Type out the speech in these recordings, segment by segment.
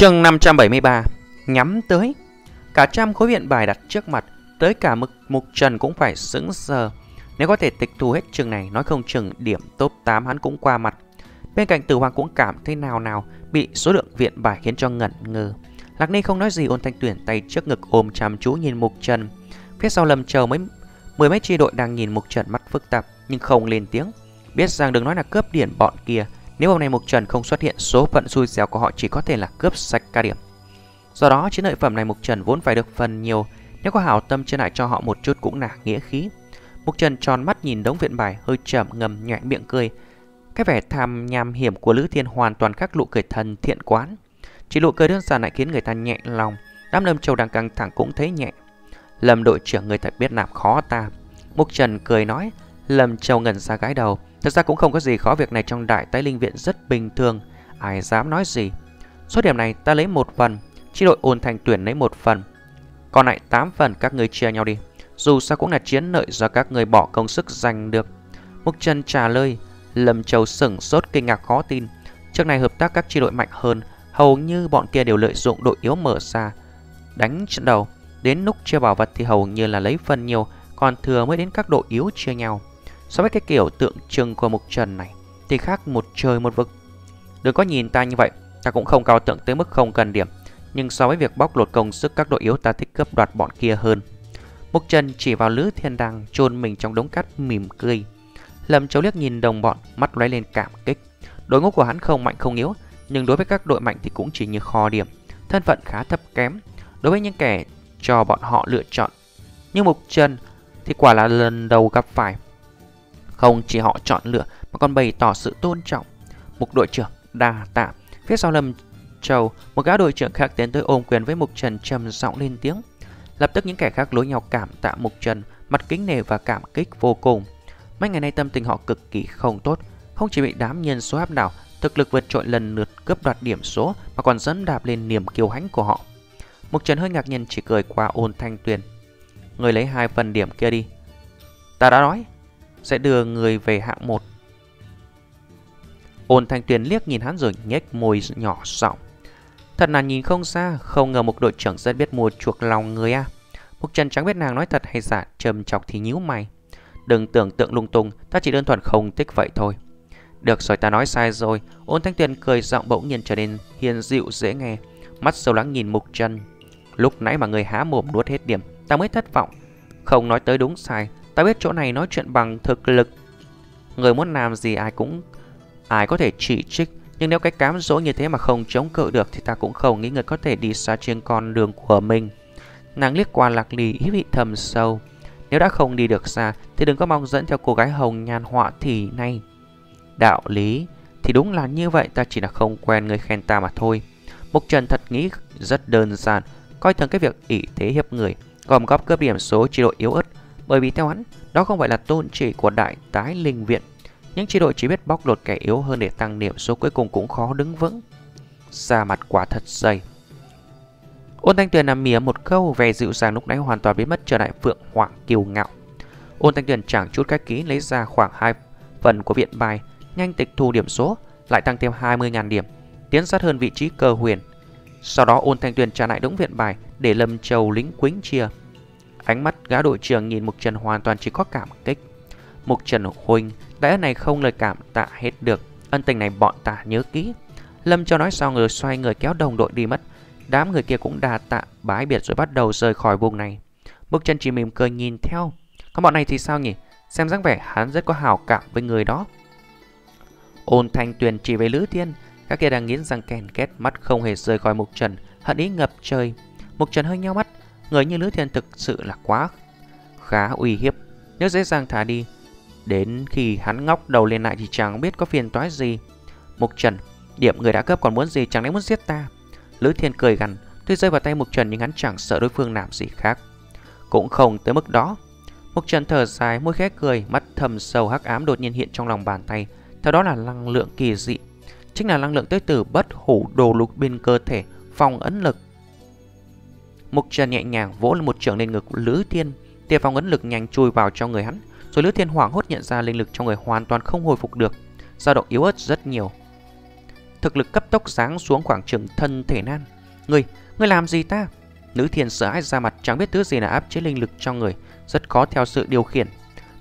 chương 573 Nhắm tới. Cả trăm khối viện bài đặt trước mặt, Tới cả mực, mục trần cũng phải sững sờ. Nếu có thể tịch thu hết trường này, Nói không chừng điểm top 8 hắn cũng qua mặt. Bên cạnh tử hoàng cũng cảm thấy nào nào, Bị số lượng viện bài khiến cho ngẩn ngơ. Lạc Ni không nói gì, ôn thanh tuyển tay trước ngực ôm chăm chú nhìn mục trần. Phía sau lầm trầu mấy, mười mấy chi đội đang nhìn mục trần mắt phức tạp, Nhưng không lên tiếng. Biết rằng đừng nói là cướp điển bọn kia nếu hôm nay Mục Trần không xuất hiện, số phận xui xẻo của họ chỉ có thể là cướp sạch ca điểm. Do đó, chiến lợi phẩm này Mục Trần vốn phải được phần nhiều, nếu có hảo tâm chia lại cho họ một chút cũng là nghĩa khí. Mục Trần tròn mắt nhìn đống viện bài, hơi chậm ngầm nhẹ miệng cười. Cái vẻ tham nham hiểm của Lữ Thiên hoàn toàn khác lụ cười thần thiện quán. Chỉ lụ cười đơn giản lại khiến người ta nhẹ lòng. Đám Lâm Châu đang căng thẳng cũng thấy nhẹ. Lâm đội trưởng người thật biết làm khó ta. Mục Trần cười nói, Lâm Châu ngẩn ra gái đầu. Thật ra cũng không có gì khó, việc này trong đại tái linh viện rất bình thường. Ai dám nói gì? Số điểm này ta lấy một phần, Chi đội ôn thành tuyển lấy một phần. Còn lại 8 phần các người chia nhau đi. Dù sao cũng là chiến lợi do các người bỏ công sức giành được. Mục Trần trả lời, Lâm Châu sửng sốt kinh ngạc khó tin. Trước này hợp tác các chi đội mạnh hơn, Hầu như bọn kia đều lợi dụng đội yếu mở ra. Đánh trận đầu, Đến lúc chia bảo vật thì hầu như là lấy phần nhiều, Còn thừa mới đến các đội yếu chia nhau. So với cái kiểu tượng trưng của mục trần này, Thì khác một trời một vực. Đừng có nhìn ta như vậy, Ta cũng không cao tượng tới mức không cần điểm. Nhưng so với việc bóc lột công sức các đội yếu ta thích cướp đoạt bọn kia hơn. Mục trần chỉ vào lữ thiên đăng chôn mình trong đống cát mỉm cười. Lâm châu liếc nhìn đồng bọn, mắt lóe lên cảm kích. Đội ngũ của hắn không mạnh không yếu, Nhưng đối với các đội mạnh thì cũng chỉ như kho điểm. Thân phận khá thấp kém, Đối với những kẻ cho bọn họ lựa chọn Nhưng mục trần thì quả là lần đầu gặp phải không chỉ họ chọn lựa mà còn bày tỏ sự tôn trọng. Mục đội trưởng đa tạ. Phía sau Lâm Châu, một gã đội trưởng khác tiến tới ôm quyền với Mục Trần trầm giọng lên tiếng. Lập tức những kẻ khác lối nhau cảm tạ Mục Trần, mặt kính nề và cảm kích vô cùng. Mấy ngày nay tâm tình họ cực kỳ không tốt, không chỉ bị đám nhân số áp đảo, thực lực vượt trội lần lượt cướp đoạt điểm số mà còn dẫn đạp lên niềm kiêu hãnh của họ. Mục Trần hơi ngạc nhiên chỉ cười qua ôn thanh tuyền. Người lấy hai phần điểm kia đi. Ta đã nói, sẽ đưa người về hạng 1. Ôn Thanh Tuyền liếc nhìn hắn rồi nhếch môi nhỏ giọng. Thật là nhìn không xa, không ngờ một đội trưởng rất biết mua chuộc lòng người a. À. Mục Trần chẳng biết nàng nói thật hay giả, trầm chọc thì nhíu mày. Đừng tưởng tượng lung tung, ta chỉ đơn thuần không thích vậy thôi. Được rồi ta nói sai rồi, ôn thanh tuyền cười giọng bỗng nhiên trở nên hiền dịu dễ nghe. Mắt sâu lắng nhìn mục Trần. Lúc nãy mà người há mồm nuốt hết điểm, ta mới thất vọng. Không nói tới đúng sai, Ta biết chỗ này nói chuyện bằng thực lực. Người muốn làm gì ai cũng, Ai có thể chỉ trích. Nhưng nếu cái cám dỗ như thế mà không chống cự được Thì ta cũng không nghĩ người có thể đi xa trên con đường của mình. Nàng liếc qua lạc lì ý vị thầm sâu. Nếu đã không đi được xa, Thì đừng có mong dẫn theo cô gái hồng nhan họa thì này. Đạo lý, Thì đúng là như vậy, Ta chỉ là không quen người khen ta mà thôi. Mục Trần thật nghĩ rất đơn giản, Coi thường cái việc ỷ thế hiếp người Gồm góp cướp điểm số chỉ độ yếu ớt bởi vì theo hắn, đó không phải là tôn chỉ của đại tái linh viện. Những chi đội chỉ biết bóc lột kẻ yếu hơn để tăng điểm số cuối cùng cũng khó đứng vững. Xa mặt quả thật dày. Ôn Thanh Tuyền nằm mỉa một câu về dịu dàng lúc nãy hoàn toàn biến mất trở lại Phượng Hoàng kiều ngạo. Ôn Thanh Tuyền chẳng chút cách ký lấy ra khoảng 2 phần của viện bài, nhanh tịch thu điểm số, lại tăng thêm 20.000 điểm, tiến sát hơn vị trí cơ huyền. Sau đó Ôn Thanh Tuyền trả lại đống viện bài để Lâm Châu lính quính chia. Ánh mắt gã đội trưởng nhìn Mục Trần hoàn toàn chỉ có cảm kích. Mục Trần huynh, đại ân này không lời cảm tạ hết được. Ân tình này bọn ta nhớ kỹ. Lâm cho nói xong rồi xoay người kéo đồng đội đi mất. Đám người kia cũng đà tạ bái biệt rồi bắt đầu rời khỏi vùng này. Mục Trần chỉ mỉm cười nhìn theo. Còn bọn này thì sao nhỉ? Xem dáng vẻ hắn rất có hào cảm với người đó. Ôn thanh tuyền chỉ về Lữ Thiên. Các kia đang nghiến răng kèn két mắt không hề rời khỏi Mục Trần. Hận ý ngập trời. Mục Trần hơi nhau mắt Người như Lữ Thiên thực sự là quá khá uy hiếp. Nếu dễ dàng thả đi, Đến khi hắn ngóc đầu lên lại thì chẳng biết có phiền toái gì. Mục Trần, Điểm người đã cấp còn muốn gì, chẳng lẽ muốn giết ta? Lữ Thiên cười gằn, Tuy rơi vào tay Mục Trần nhưng hắn chẳng sợ đối phương làm gì khác. Cũng không tới mức đó. Mục Trần thở dài, môi khẽ cười, Mắt thầm sâu hắc ám đột nhiên hiện trong lòng bàn tay. Theo đó là năng lượng kỳ dị, Chính là năng lượng tới từ bất hủ đồ lục bên cơ thể Phòng ấn lực. Mục Trần nhẹ nhàng vỗ một trường lên ngực Lữ Thiên, tia phong ấn lực nhanh chui vào trong người hắn, rồi Lữ Thiên hoảng hốt nhận ra linh lực trong người hoàn toàn không hồi phục được, dao động yếu ớt rất nhiều. thực lực cấp tốc giáng xuống khoảng chừng thân thể nan. Người, người làm gì ta? Nữ thiên sợ hãi ra mặt chẳng biết thứ gì là áp chế linh lực trong người, rất khó theo sự điều khiển.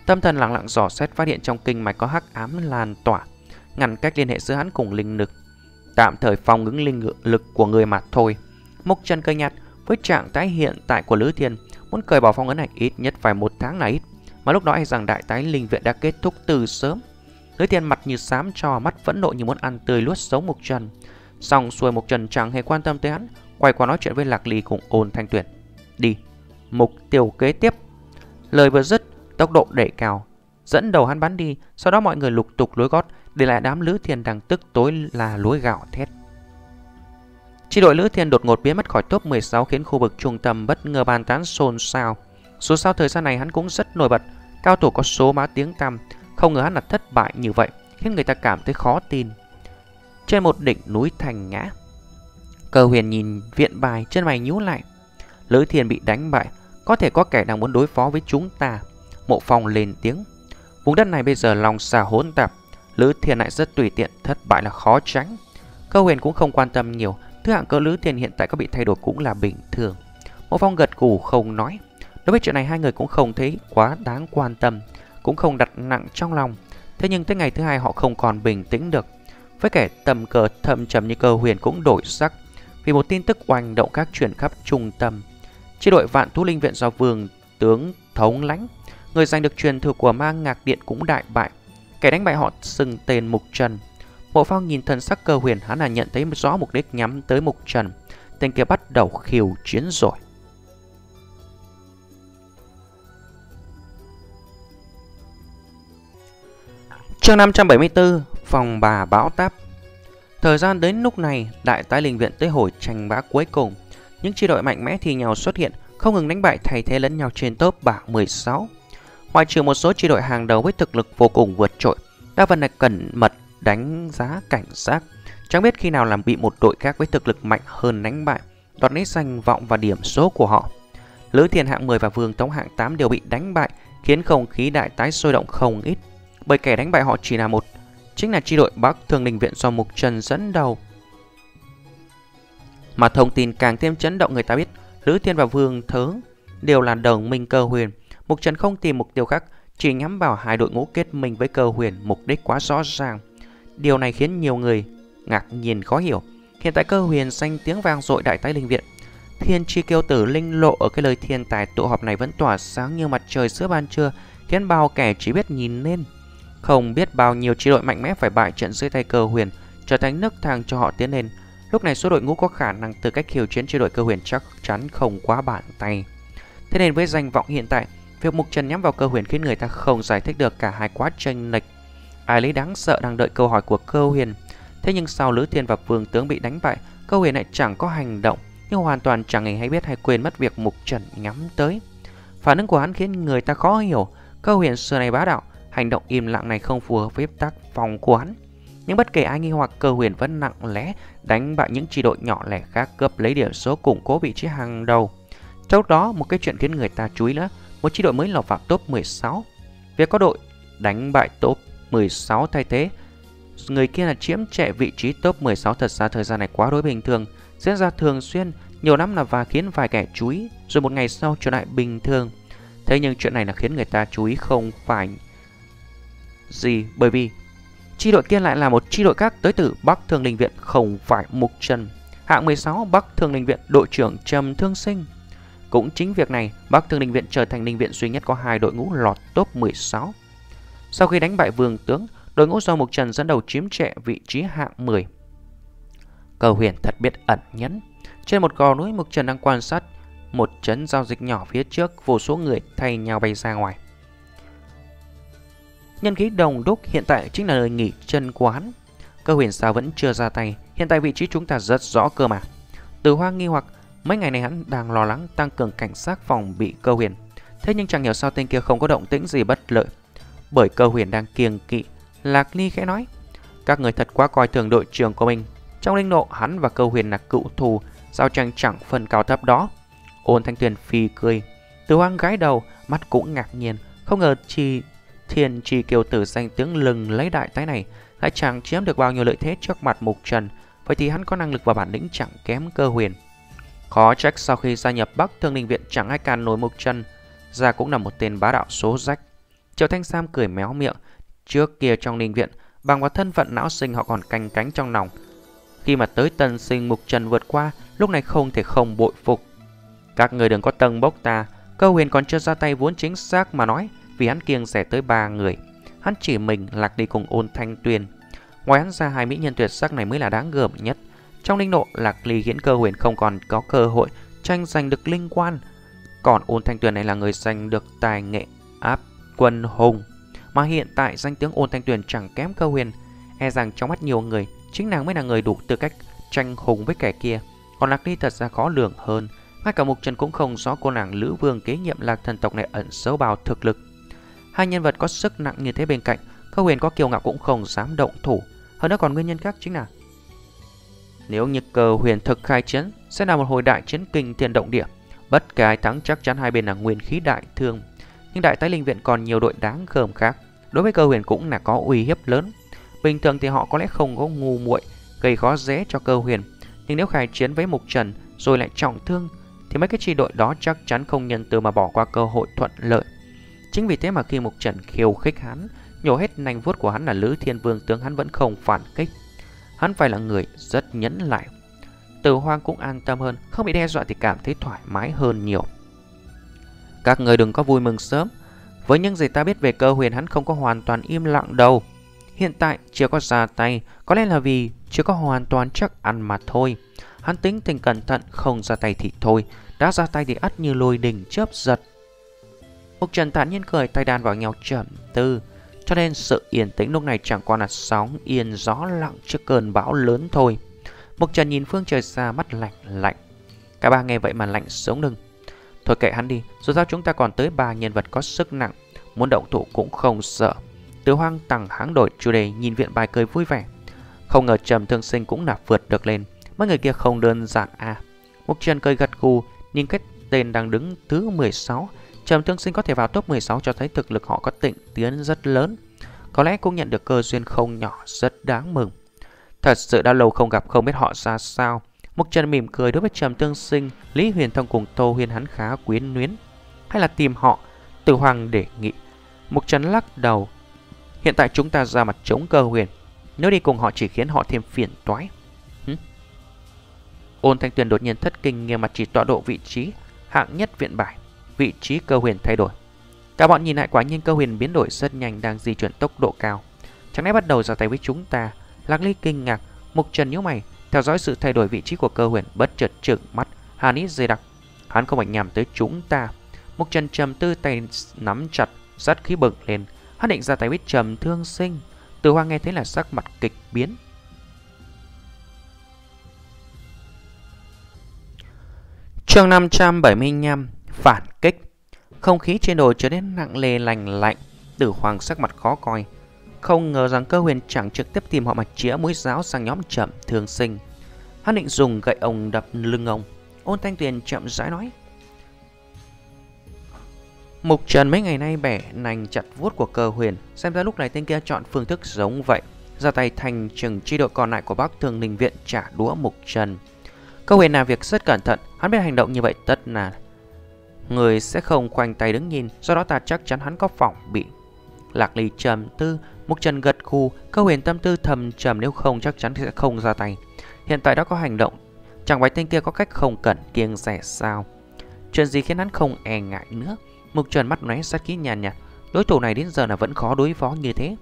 Tâm thần lặng lặng dò xét phát hiện trong kinh mạch có hắc ám lan tỏa, ngăn cách liên hệ giữa hắn cùng linh lực. Tạm thời phòng ứng linh lực của người mà thôi. Mục chân cơ nhạt với trạng thái hiện tại của Lữ Thiên, muốn cởi bỏ phong ấn này ít nhất phải một tháng là ít. Mà lúc đó e rằng đại tái linh viện đã kết thúc từ sớm. Lữ Thiên mặt như xám cho mắt vẫn nộ như muốn ăn tươi luốt sống Mục Trần. Xong xuôi Mục Trần chẳng hề quan tâm tới hắn, quay qua nói chuyện với Lạc Ly cùng ôn thanh tuyển. Đi, mục tiêu kế tiếp. Lời vừa dứt, tốc độ đẩy cao, dẫn đầu hắn bắn đi, sau đó mọi người lục tục lối gót, để lại đám Lữ Thiên đang tức tối là lối gạo thét. Chi đội Lữ Thiên đột ngột biến mất khỏi top 16 khiến khu vực trung tâm bất ngờ bàn tán xôn xao. Số sao thời gian này hắn cũng rất nổi bật, cao thủ có số má tiếng tăm, không ngờ hắn là thất bại như vậy, khiến người ta cảm thấy khó tin. Trên một đỉnh núi thành ngã, Cơ huyền nhìn viện bài chân mày nhíu lại. Lữ Thiên bị đánh bại, có thể có kẻ đang muốn đối phó với chúng ta. Mộ Phong lên tiếng. Vùng đất này bây giờ lòng xà hỗn tạp, Lữ Thiên lại rất tùy tiện, thất bại là khó tránh. Cơ huyền cũng không quan tâm nhiều, thứ hạng cơ Lữ tiền hiện tại có bị thay đổi cũng là bình thường. Mộ Phong gật gù không nói. Đối với chuyện này hai người cũng không thấy quá đáng quan tâm, cũng không đặt nặng trong lòng. Thế nhưng tới ngày thứ hai họ không còn bình tĩnh được. Với kẻ tầm cờ thầm trầm như cơ huyền cũng đổi sắc, vì một tin tức oanh động các chuyển khắp trung tâm. Chi đội vạn thú linh viện do vương tướng thống lãnh, người giành được truyền thừa của mang ngạc điện cũng đại bại. Kẻ đánh bại họ xưng tên Mục Trần. Mộ Phong nhìn thần sắc cơ huyền hắn là nhận thấy rõ mục đích nhắm tới Mục Trần. Tên kia bắt đầu khiêu chiến rồi. Chương 574 Phòng bà bão táp Thời gian đến lúc này, đại tái linh viện tới hồi tranh bá cuối cùng. Những chi đội mạnh mẽ thì nhau xuất hiện, không ngừng đánh bại thay thế lẫn nhau trên top bảng 16. Ngoài trừ một số chi đội hàng đầu với thực lực vô cùng vượt trội, đa phần này cẩn mật đánh giá cảnh giác. Chẳng biết khi nào làm bị một đội khác với thực lực mạnh hơn đánh bại, đoạt lấy danh vọng và điểm số của họ. Lữ Thiền hạng 10 và Vương Tống hạng 8 đều bị đánh bại, khiến không khí đại tái sôi động không ít. Bởi kẻ đánh bại họ chỉ là một chính là chi đội Bắc Thường Đình Viện do Mục Trần dẫn đầu. Mà thông tin càng thêm chấn động người ta biết, Lữ Thiên và Vương Thớ đều là đồng minh cơ huyền. Mục Trần không tìm mục tiêu khác, chỉ nhắm vào hai đội ngũ kết minh với cơ huyền, mục đích quá rõ ràng. Điều này khiến nhiều người ngạc nhiên khó hiểu. Hiện tại cơ huyền xanh tiếng vang dội đại tái linh viện. Thiên chi kiêu tử linh lộ ở cái lời thiên tài tụ họp này vẫn tỏa sáng như mặt trời giữa ban trưa, khiến bao kẻ chỉ biết nhìn lên. Không biết bao nhiêu chi đội mạnh mẽ phải bại trận dưới tay cơ huyền, trở thành nước thang cho họ tiến lên. Lúc này số đội ngũ có khả năng từ cách khiêu chiến chi đội cơ huyền chắc chắn không quá bàn tay. Thế nên với danh vọng hiện tại, việc mục trần nhắm vào cơ huyền khiến người ta không giải thích được cả hai quá tranh lệch. Ai lấy đáng sợ đang đợi câu hỏi của cơ huyền. Thế nhưng sau Lữ Thiên và Vương Tướng bị đánh bại, cơ huyền lại chẳng có hành động, nhưng hoàn toàn chẳng hề hay biết hay quên mất việc mục trần nhắm tới. Phản ứng của hắn khiến người ta khó hiểu, cơ huyền xưa này bá đạo, Hành động im lặng này không phù hợp với tác phong của hắn. Nhưng bất kể ai nghi hoặc cơ huyền vẫn nặng lẽ đánh bại những chi đội nhỏ lẻ khác cướp lấy điểm số củng cố vị trí hàng đầu. Trong đó, một cái chuyện khiến người ta chú ý nữa, một chi đội mới lọt vào top 16. Việc có đội đánh bại top 16 thay thế, người kia là chiếm trệ vị trí top 16 thật ra thời gian này quá đối bình thường, diễn ra thường xuyên, nhiều năm là và khiến vài kẻ chú ý, rồi một ngày sau trở lại bình thường. Thế nhưng chuyện này là khiến người ta chú ý không phải gì bởi vì chi đội kia lại là một chi đội khác tới từ Bắc Thương Linh Viện không phải Mục Trần. Hạng 16 Bắc Thương Linh Viện đội trưởng Trầm Thương Sinh. Cũng chính việc này, Bắc Thương Linh Viện trở thành linh viện duy nhất có hai đội ngũ lọt top 16. Sau khi đánh bại Vương Tướng, đội ngũ do Mục Trần dẫn đầu chiếm trệ vị trí hạng 10. Cầu huyền thật biết ẩn nhẫn. Trên một gò núi Mục Trần đang quan sát một chấn giao dịch nhỏ phía trước, vô số người thay nhau bay ra ngoài. Nhân khí đồng đúc hiện tại chính là nơi nghỉ chân quán. Cơ huyền sao vẫn chưa ra tay, hiện tại vị trí chúng ta rất rõ cơ mà. Từ hoa nghi hoặc mấy ngày này hắn đang lo lắng tăng cường cảnh sát phòng bị cơ huyền. Thế nhưng chẳng hiểu sao tên kia không có động tĩnh gì bất lợi. Bởi cơ huyền đang kiêng kỵ, Lạc Ly khẽ nói. Các người thật quá coi thường đội trưởng của mình. Trong linh nộ, hắn và cơ huyền là cựu thù, giao tranh chẳng phần cao thấp đó. Ôn thanh tuyền phi cười. Từ hoang gái đầu, mắt cũng ngạc nhiên, không ngờ chi Thiên chi kiều tử danh tiếng lừng lấy đại tái này lại chẳng chiếm được bao nhiêu lợi thế trước mặt Mục Trần, vậy thì hắn có năng lực và bản lĩnh chẳng kém cơ huyền. Khó trách sau khi gia nhập Bắc Thương Linh Viện chẳng ai can nổi Mục Trần, ra cũng là một tên bá đạo số rách. Triệu Thanh Sam cười méo miệng, trước kia trong ninh viện, bằng vào thân phận não sinh họ còn canh cánh trong lòng. Khi mà tới tân sinh Mục Trần vượt qua, lúc này không thể không bội phục. Các người đừng có tầng bốc ta, cơ huyền còn chưa ra tay vốn chính xác mà nói, vì hắn kiêng rẻ tới ba người. Hắn chỉ mình lạc đi cùng ôn thanh tuyền. Ngoài hắn ra hai mỹ nhân tuyệt sắc này mới là đáng gờm nhất. Trong linh nộ, lạc ly khiến cơ huyền không còn có cơ hội tranh giành được linh quan. Còn ôn thanh tuyền này là người giành được tài nghệ áp quân hùng. Mà hiện tại danh tiếng ôn thanh tuyền chẳng kém cơ huyền. E rằng trong mắt nhiều người, chính nàng mới là người đủ tư cách tranh hùng với kẻ kia. Còn lạc ly thật ra khó lường hơn. Ngay cả Mục Trần cũng không rõ cô nàng Lữ Vương kế nhiệm lạc thần tộc này ẩn sâu bao thực lực. Hai nhân vật có sức nặng như thế bên cạnh, Cơ huyền có kiêu ngạo cũng không dám động thủ. Hơn nữa còn nguyên nhân khác chính là nếu như cơ huyền thực khai chiến sẽ là một hồi đại chiến kinh thiên động địa. Bất kể ai thắng chắc chắn hai bên là nguyên khí đại thương. Nhưng đại tái linh viện còn nhiều đội đáng gờm khác. Đối với cơ huyền cũng là có uy hiếp lớn. Bình thường thì họ có lẽ không có ngu muội gây khó dễ cho cơ huyền. Nhưng nếu khai chiến với Mục Trần rồi lại trọng thương thì mấy cái chi đội đó chắc chắn không nhân từ mà bỏ qua cơ hội thuận lợi. Chính vì thế mà khi Mục Trần khiêu khích hắn, nhổ hết nanh vuốt của hắn là Lữ Thiên Vương tướng hắn vẫn không phản kích. Hắn phải là người rất nhẫn lại. Từ Hoang cũng an tâm hơn, không bị đe dọa thì cảm thấy thoải mái hơn nhiều. Các người đừng có vui mừng sớm. Với những gì ta biết về cơ huyền hắn không có hoàn toàn im lặng đâu. Hiện tại chưa có ra tay, có lẽ là vì chưa có hoàn toàn chắc ăn mà thôi. Hắn tính tình cẩn thận, không ra tay thì thôi, đã ra tay thì ắt như lôi đình chớp giật. Mục Trần thản nhiên cười tay đàn vào nhau chậm tư, cho nên sự yên tĩnh lúc này chẳng qua là sóng yên gió lặng trước cơn bão lớn thôi. Mục Trần nhìn phương trời xa mắt lạnh lạnh. Cả ba nghe vậy mà lạnh sống lưng. Thôi kệ hắn đi, dù sao chúng ta còn tới ba nhân vật có sức nặng, muốn động thủ cũng không sợ. Từ hoang tăng háng đổi chủ đề nhìn viện bài cười vui vẻ. Không ngờ Trầm Thương Sinh cũng nạp vượt được lên. Mấy người kia không đơn giản à. Mục Trần cười gật gù, nhìn cái tên đang đứng thứ 16. Trầm Thương Sinh có thể vào top 16 cho thấy thực lực họ có tịnh tiến rất lớn. Có lẽ cũng nhận được cơ duyên không nhỏ rất đáng mừng. Thật sự đã lâu không gặp không biết họ ra sao. Mục Trần mỉm cười đối với Trầm Tương Sinh, Lý Huyền Thông cùng Tô Huyền hắn khá quyến luyến. Hay là tìm họ, tử Hoàng đề nghị. Mục Trần lắc đầu. Hiện tại chúng ta ra mặt chống cơ huyền. Nếu đi cùng họ chỉ khiến họ thêm phiền toái. Ôn Thanh Tuyền đột nhiên thất kinh nghe mặt chỉ tọa độ vị trí hạng nhất viện bài, vị trí cơ huyền thay đổi. Cả bọn nhìn lại quả nhiên cơ huyền biến đổi rất nhanh đang di chuyển tốc độ cao. Chẳng lẽ bắt đầu ra tay với chúng ta? Lạc Ly kinh ngạc, Mục Trần nhíu mày, theo dõi sự thay đổi vị trí của cơ huyền bất chợt trừng mắt, Hàn ít dày đặc. Hắn không ảnh nhằm tới chúng ta. Mục Trần trầm tư tay nắm chặt, sát khí bừng lên. Hắn định ra tay biết trầm thương sinh. Từ Hoa nghe thấy là sắc mặt kịch biến, Chương 575 Phản kích Không khí trên đồi trở nên nặng lề lành lạnh Tử hoàng sắc mặt khó coi không ngờ rằng cơ huyền chẳng trực tiếp tìm họ mà chĩa mũi giáo sang nhóm chậm thường sinh. Hắn định dùng gậy ông đập lưng ông. Ôn thanh tuyền chậm rãi nói Mục trần mấy ngày nay bẻ nành chặt vuốt của cơ huyền Xem ra lúc này tên kia chọn phương thức giống vậy. Ra tay thành chừng chi đội còn lại của bác thường đình viện trả đũa mục trần. Cơ huyền làm việc rất cẩn thận, hắn biết hành động như vậy tất là người sẽ không khoanh tay đứng nhìn, do đó ta chắc chắn hắn có phòng bị. Lạc Ly trầm tư, Mục Trần gật gù câu huyền tâm tư thầm trầm nếu không chắc chắn sẽ không ra tay. Hiện tại đã có hành động, chẳng phải tên kia có cách không cẩn kiêng rẻ sao. Chuyện gì khiến hắn không e ngại nữa? Mục Trần mắt nói sát khí nhàn nhạt, đối thủ này đến giờ là vẫn khó đối phó như thế.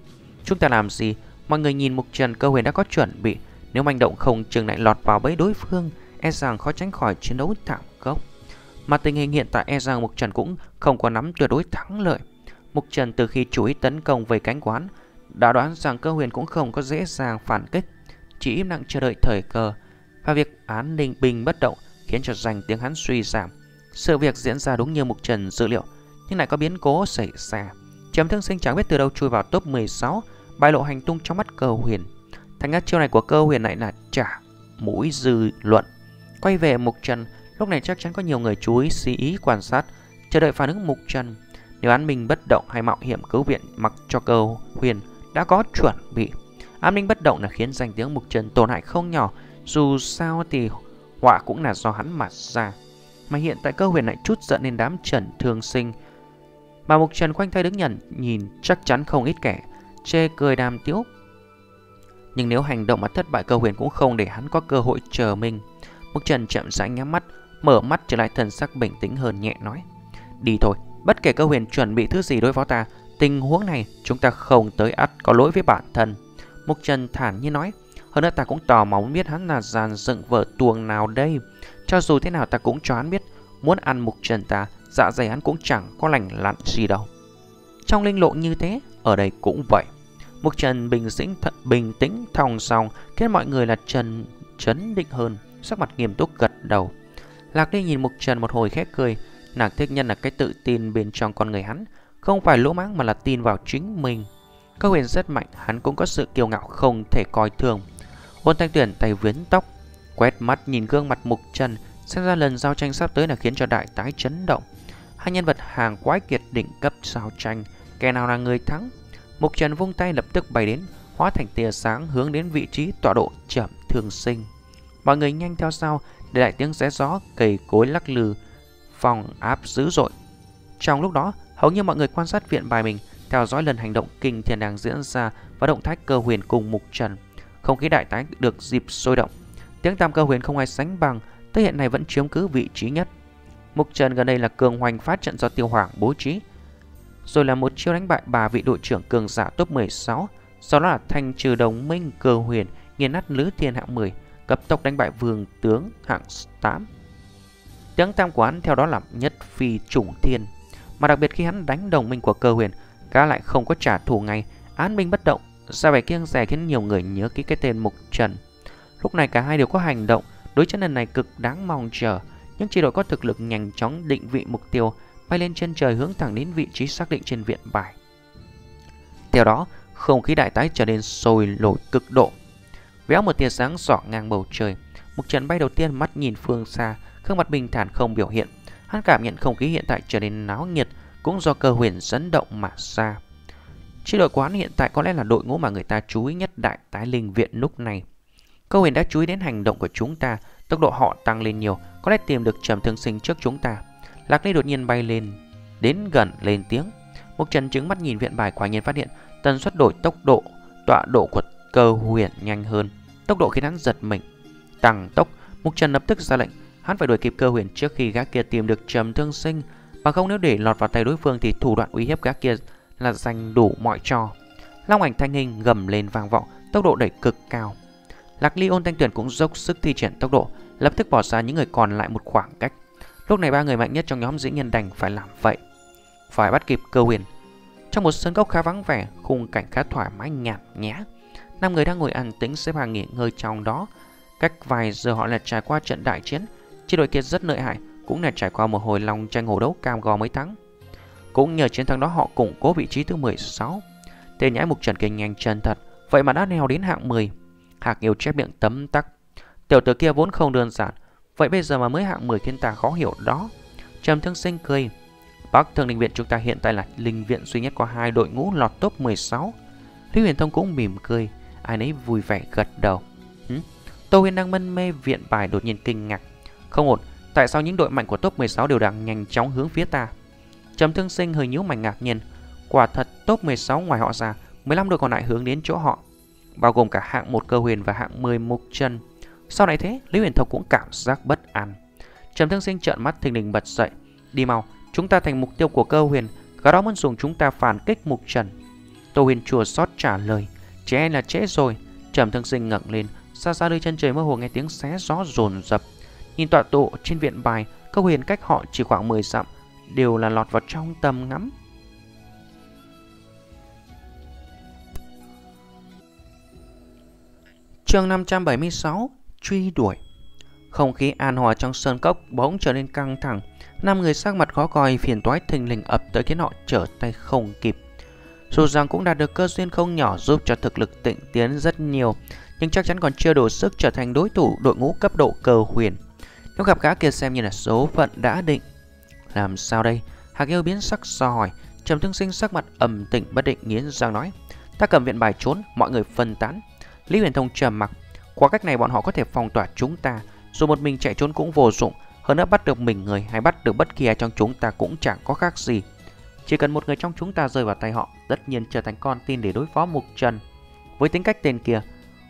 Chúng ta làm gì? Mọi người nhìn Mục Trần câu huyền đã có chuẩn bị, nếu manh động không chừng lại lọt vào bẫy đối phương e rằng khó tránh khỏi chiến đấu thảm gốc. Mà tình hình hiện tại e rằng Mục Trần cũng không có nắm tuyệt đối thắng lợi. Mục Trần từ khi chú ý tấn công về cánh quán, đã đoán rằng cơ huyền cũng không có dễ dàng phản kích, chỉ im lặng chờ đợi thời cơ. Và việc án ninh bình bất động khiến cho danh tiếng hắn suy giảm. Sự việc diễn ra đúng như Mục Trần dự liệu, nhưng lại có biến cố xảy ra. Chấm thương sinh chẳng biết từ đâu chui vào top 16, bại lộ hành tung trong mắt cơ huyền. Thành ra chiêu này của cơ huyền lại là trả mũi dư luận. Quay về Mục Trần, lúc này chắc chắn có nhiều người chú ý suy ý quan sát, chờ đợi phản ứng Mục Trần. Nếu an minh bất động hay mạo hiểm cứu viện mặc cho cơ huyền đã có chuẩn bị, An ninh bất động là khiến danh tiếng Mục Trần tổn hại không nhỏ, dù sao thì họa cũng là do hắn mà ra. Mà hiện tại cơ huyền lại chút giận nên đám Trần thương sinh. Mà Mục Trần khoanh tay đứng nhận nhìn chắc chắn không ít kẻ, chê cười đàm tiếu. Nhưng nếu hành động mà thất bại cơ huyền cũng không để hắn có cơ hội chờ mình. Mục Trần chậm rãi nhắm mắt, mở mắt trở lại thần sắc bình tĩnh hơn nhẹ nói. Đi thôi, bất kể cơ huyền chuẩn bị thứ gì đối phó ta, tình huống này chúng ta không tới ắt có lỗi với bản thân. Mục Trần thản như nói, hơn nữa ta cũng tò mò muốn biết hắn là dàn dựng vở tuồng nào đây. Cho dù thế nào ta cũng cho hắn biết, muốn ăn Mục Trần ta, dạ dày hắn cũng chẳng có lành lặn gì đâu. Trong linh lộ như thế, ở đây cũng vậy. Mục Trần bình tĩnh, bình tĩnh thong song, khiến mọi người là Trần chấn định hơn, sắc mặt nghiêm túc gật đầu. Lạc Ly nhìn Mục Trần một hồi khét cười, nàng thích nhân là cái tự tin bên trong con người hắn, không phải lỗ mãng mà là tin vào chính mình. Cơ huyền rất mạnh, hắn cũng có sự kiêu ngạo không thể coi thường. Ôn thanh tuyển tay viến tóc, quét mắt nhìn gương mặt Mục Trần, xem ra lần giao tranh sắp tới là khiến cho đại tái chấn động. Hai nhân vật hàng quái kiệt đỉnh cấp giao tranh, kẻ nào là người thắng? Mục Trần vung tay lập tức bay đến, hóa thành tia sáng hướng đến vị trí tọa độ chậm thường sinh. Mọi người nhanh theo sau, để lại tiếng xé gió, cây cối lắc lư, phòng áp dữ dội. Trong lúc đó, hầu như mọi người quan sát viện bài mình, theo dõi lần hành động kinh thiên đang diễn ra và động thái cơ huyền cùng Mục Trần. Không khí đại tái được dịp sôi động. Tiếng tam cơ huyền không ai sánh bằng, tới hiện nay vẫn chiếm cứ vị trí nhất. Mục Trần gần đây là cường hoành phát trận do Tiêu Hoàng bố trí, rồi là một chiêu đánh bại bà vị đội trưởng cường giả top 16, sau đó là thanh trừ đồng minh cơ huyền, nghiền nát lữ thiên hạng 10, cấp tốc đánh bại vương tướng hạng 8. Tiếng tam quán theo đó là nhất phi chủng thiên, mà đặc biệt khi hắn đánh đồng minh của cơ huyền, gã lại không có trả thù ngay, án minh bất động, ra vẻ kiêng rẻ khiến nhiều người nhớ kỹ cái tên Mục Trần. Lúc này cả hai đều có hành động, đối chân lần này cực đáng mong chờ, nhưng chỉ đội có thực lực nhanh chóng định vị mục tiêu, bay lên chân trời hướng thẳng đến vị trí xác định trên viện bài. Theo đó, không khí đại tái trở nên sôi nổi cực độ. Véo một tia sáng xỏ ngang bầu trời, Mục Trần bay đầu tiên mắt nhìn phương xa, gương mặt bình thản không biểu hiện. Hắn cảm nhận không khí hiện tại trở nên náo nhiệt, cũng do cơ huyền dẫn động mà ra. Chi đội quán hiện tại có lẽ là đội ngũ mà người ta chú ý nhất đại tái linh viện lúc này. Cơ huyền đã chú ý đến hành động của chúng ta, tốc độ họ tăng lên nhiều, có lẽ tìm được trầm thương sinh trước chúng ta. Lạc Ly đột nhiên bay lên, đến gần lên tiếng. Mục Trần chứng mắt nhìn viện bài quả nhiên phát hiện tần suất đổi tốc độ, tọa độ của cơ huyền nhanh hơn. Tốc độ khiến hắn giật mình. Tăng tốc, Mục Trần lập tức ra lệnh, hắn phải đuổi kịp cơ huyền trước khi Gác kia tìm được trầm thương sinh. và không nếu để lọt vào tay đối phương thì thủ đoạn uy hiếp Gác kia là dành đủ mọi trò. Long ảnh thanh hình gầm lên vang vọng, tốc độ đẩy cực cao. Lạc Ly ôn thanh tuyển cũng dốc sức thi triển tốc độ, lập tức bỏ xa những người còn lại một khoảng cách. Lúc này ba người mạnh nhất trong nhóm dĩ nhiên đành phải làm vậy. Phải bắt kịp cơ huyền. Trong một sân gốc khá vắng vẻ, khung cảnh khá thoải mái nhạt nhẽ. Năm người đang ngồi ăn tĩnh xếp hàng nghỉ ngơi trong đó. Cách vài giờ họ lại trải qua trận đại chiến. Chiếc đội kia rất lợi hại, cũng là trải qua một hồi lòng tranh hổ đấu cam go mấy thắng. Cũng nhờ chiến thắng đó họ củng cố vị trí thứ 16. Tên nhãi mục trần kinh nhanh chân thật, vậy mà đã leo đến hạng 10. Hạc yêu chép miệng tấm tắc. Tiểu tử kia vốn không đơn giản, Vậy bây giờ mà mới hạng 10 khiến ta khó hiểu đó Trầm thương sinh cười Bắc Thương Linh Viện chúng ta hiện tại là linh viện duy nhất có hai đội ngũ lọt top 16 Lý Huyền Thông cũng mỉm cười Ai nấy vui vẻ gật đầu Hử? Tô Huyền đang mân mê viện bài đột nhiên kinh ngạc không ổn Tại sao những đội mạnh của top 16 đều đang nhanh chóng hướng phía ta Trầm thương sinh hơi nhíu mày ngạc nhiên Quả thật top 16 ngoài họ ra 15 đội còn lại hướng đến chỗ họ Bao gồm cả hạng 1 cơ huyền và hạng 10 mục chân sau này thế, Lý Huyền Thập cũng cảm giác bất an. Trầm Thương Sinh trợn mắt thình lình bật dậy. Đi mau, chúng ta thành mục tiêu của cơ huyền, gã đó muốn dùng chúng ta phản kích mục trần. Tô Huyền chùa xót trả lời, trẻ là trễ rồi. Trầm Thương Sinh ngẩng lên, xa xa nơi chân trời mơ hồ nghe tiếng xé gió rồn rập. Nhìn tọa tụ trên viện bài, cơ huyền cách họ chỉ khoảng 10 dặm, đều là lọt vào trong tầm ngắm. Chương 576 truy đuổi. Không khí an hòa trong sơn cốc bỗng trở nên căng thẳng. Năm người sắc mặt khó coi phiền toái thình lình ập tới khiến họ trở tay không kịp. Dù rằng cũng đạt được cơ duyên không nhỏ giúp cho thực lực tịnh tiến rất nhiều, nhưng chắc chắn còn chưa đủ sức trở thành đối thủ đội ngũ cấp độ cờ huyền. Nếu gặp gã kia xem như là số phận đã định. Làm sao đây? Hạc yêu biến sắc so hỏi, trầm thương sinh sắc mặt ẩm tỉnh bất định nghiến răng nói. Ta cầm viện bài trốn, mọi người phân tán. Lý Huyền Thông trầm mặc. Qua cách này bọn họ có thể phong tỏa chúng ta, dù một mình chạy trốn cũng vô dụng. Hơn nữa bắt được mình người hay bắt được bất kỳ ai trong chúng ta cũng chẳng có khác gì. Chỉ cần một người trong chúng ta rơi vào tay họ, tất nhiên trở thành con tin để đối phó Mục Trần. Với tính cách tên kia,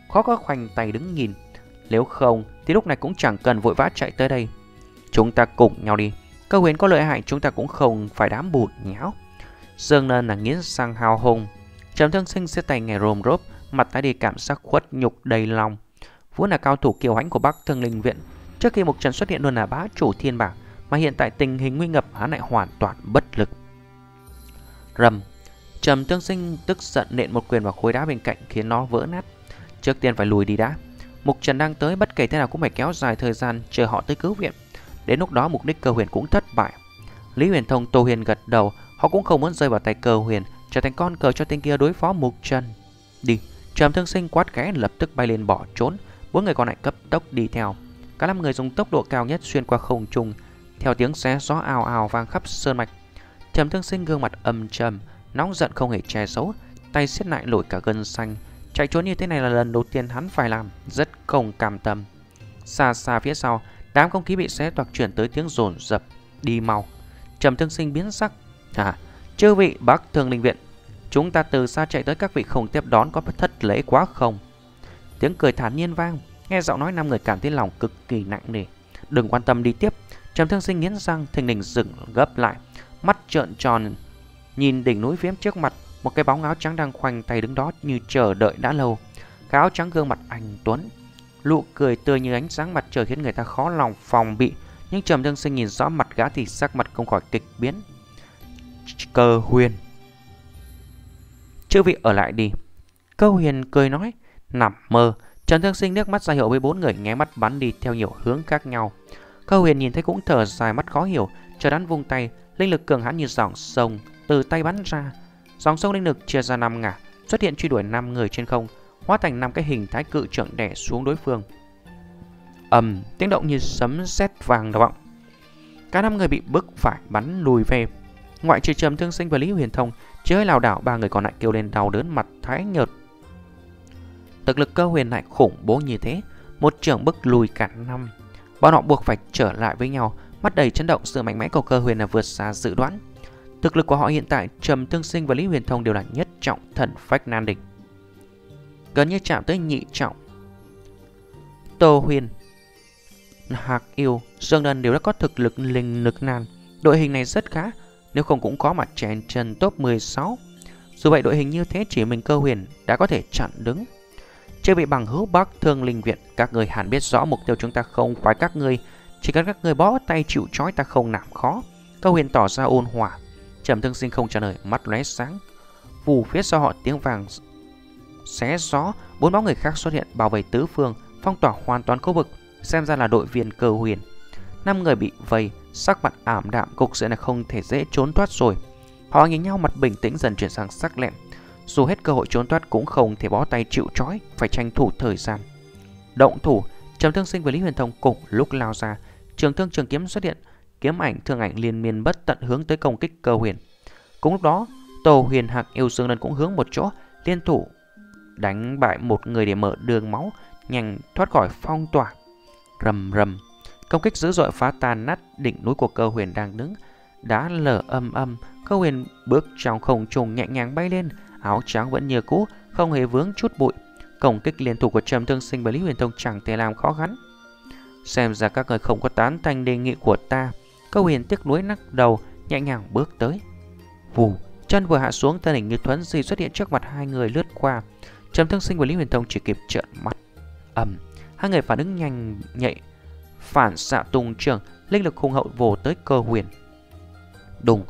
khó có khoanh tay đứng nhìn. Nếu không, thì lúc này cũng chẳng cần vội vã chạy tới đây. Chúng ta cùng nhau đi. Cơ huyền có lợi hại chúng ta cũng không phải đám bụt nhão. Dương Nân là nghiến sang hào hùng. Trầm thương sinh sẽ tay ngày rôm rốp, mặt tái đi cảm giác khuất nhục đầy lòng. Vốn là cao thủ kiều hãnh của Bắc Thương Linh Viện. Trước khi Mục Trần xuất hiện luôn là bá chủ thiên bảng, mà hiện tại tình hình nguy ngập hắn lại hoàn toàn bất lực. Rầm, Trầm Tương Sinh tức giận nện một quyền vào khối đá bên cạnh khiến nó vỡ nát. Trước tiên phải lùi đi đã. Mục Trần đang tới bất kể thế nào cũng phải kéo dài thời gian chờ họ tới cứu viện. Đến lúc đó mục đích cơ huyền cũng thất bại. Lý Huyền Thông Tô Huyền gật đầu, họ cũng không muốn rơi vào tay cơ huyền, trở thành con cờ cho tên kia đối phó Mục Trần. Đi, Trầm Thương Sinh quát khẽ lập tức bay lên bỏ trốn, bốn người còn lại cấp tốc đi theo. Cả năm người dùng tốc độ cao nhất xuyên qua không trung, theo tiếng xé gió ào ào vang khắp sơn mạch. Trầm Thương Sinh gương mặt âm trầm, nóng giận không hề che giấu, tay siết lại nổi cả gân xanh. Chạy trốn như thế này là lần đầu tiên hắn phải làm, rất không cam tâm. Xa xa phía sau, đám không khí bị xé toạc chuyển tới tiếng rồn rập, đi mau. Trầm Thương Sinh biến sắc. À, chư vị Bắc Thương Linh Viện, chúng ta từ xa chạy tới các vị không tiếp đón có thất lễ quá không? Tiếng cười thản nhiên vang, nghe giọng nói năm người cảm thấy lòng cực kỳ nặng nề. Đừng quan tâm đi tiếp. Trầm Thương Sinh nghiến răng, thình lình dựng gấp lại, mắt trợn tròn, nhìn đỉnh núi phía trước mặt, một cái bóng áo trắng đang khoanh tay đứng đó như chờ đợi đã lâu. Cái áo trắng gương mặt anh Tuấn, lụ cười tươi như ánh sáng mặt trời khiến người ta khó lòng phòng bị. Nhưng Trầm Thương Sinh nhìn rõ mặt gã thì sắc mặt không khỏi kịch biến. Cơ huyền. Chư vị ở lại đi. Cơ huyền cười nói, nằm mơ. Trần Thương Sinh nước mắt ra hiệu với bốn người nghe mắt bắn đi theo nhiều hướng khác nhau. Câu huyền nhìn thấy cũng thở dài mắt khó hiểu, chờ đắn vung tay, linh lực cường hãn như dòng sông từ tay bắn ra. Dòng sông linh lực chia ra năm ngả, xuất hiện truy đuổi năm người trên không, hóa thành năm cái hình thái cự trưởng đè xuống đối phương. ầm, tiếng động như sấm sét vàng vọng. Cả năm người bị bức phải bắn lùi về. Ngoại trừ Trầm Thương Sinh và Lý Huyền Thông, chỉ hơi lảo đảo ba người còn lại kêu lên đau đớn mặt thái nhợt. Thực lực cơ huyền lại khủng bố như thế, một trưởng bức lùi cả năm. Bọn họ buộc phải trở lại với nhau, mắt đầy chấn động sự mạnh mẽ của cơ huyền là vượt xa dự đoán. Thực lực của họ hiện tại, Trầm Thương Sinh và Lý Huyền Thông đều là nhất trọng thần phách nan địch. Gần như chạm tới nhị trọng. Tô Huyền, Hạc Yêu, Dương Đần đều đã có thực lực linh lực nan. Đội hình này rất khá, nếu không cũng có mặt chèn chân top 16. Dù vậy đội hình như thế chỉ mình cơ huyền đã có thể chặn đứng. Chưa bị bằng hữu Bắc Thương Linh Viện, các người hẳn biết rõ mục tiêu chúng ta không phải các người, chỉ cần các người bó tay chịu trói ta không làm khó. Cơ huyền tỏ ra ôn hòa, Trầm Thương Sinh không trả lời, mắt lóe sáng. Vù phía sau họ tiếng vàng xé gió, bốn bóng người khác xuất hiện bảo vệ tứ phương, phong tỏa hoàn toàn khu vực, xem ra là đội viên cơ huyền. Năm người bị vây, sắc mặt ảm đạm, cục diện là không thể dễ trốn thoát rồi. Họ nhìn nhau mặt bình tĩnh dần chuyển sang sắc lẹm. Dù hết cơ hội trốn thoát cũng không thể bó tay chịu trói, phải tranh thủ thời gian. Động thủ, Trầm Thương Sinh và Lý Huyền Thông cùng lúc lao ra, trường thương trường kiếm xuất hiện, kiếm ảnh thương ảnh liên miên bất tận hướng tới công kích cơ huyền. Cùng lúc đó, Tô Huyền Hạc yêu Dương Lân cũng hướng một chỗ, liên thủ đánh bại một người để mở đường máu, nhanh thoát khỏi phong tỏa. Rầm rầm, công kích dữ dội phá tan nát đỉnh núi của cơ huyền đang đứng, đá lở âm âm, cơ huyền bước trong không trung nhẹ nhàng bay lên, áo trắng vẫn như cũ, không hề vướng chút bụi. Công kích liên thủ của Trầm Thương Sinh và Lý Huyền Thông chẳng thể làm khó khăn. Xem ra các người không có tán thành đề nghị của ta. Câu huyền tiếc nuối nắc đầu, nhẹ nhàng bước tới. Vù, chân vừa hạ xuống, thân hình như thuấn di xuất hiện trước mặt hai người lướt qua. Trầm Thương Sinh và Lý Huyền Thông chỉ kịp trợn mắt. ầm, hai người phản ứng nhanh nhạy, phản xạ tung trường, linh lực hùng hậu vồ tới cơ huyền. Đùng,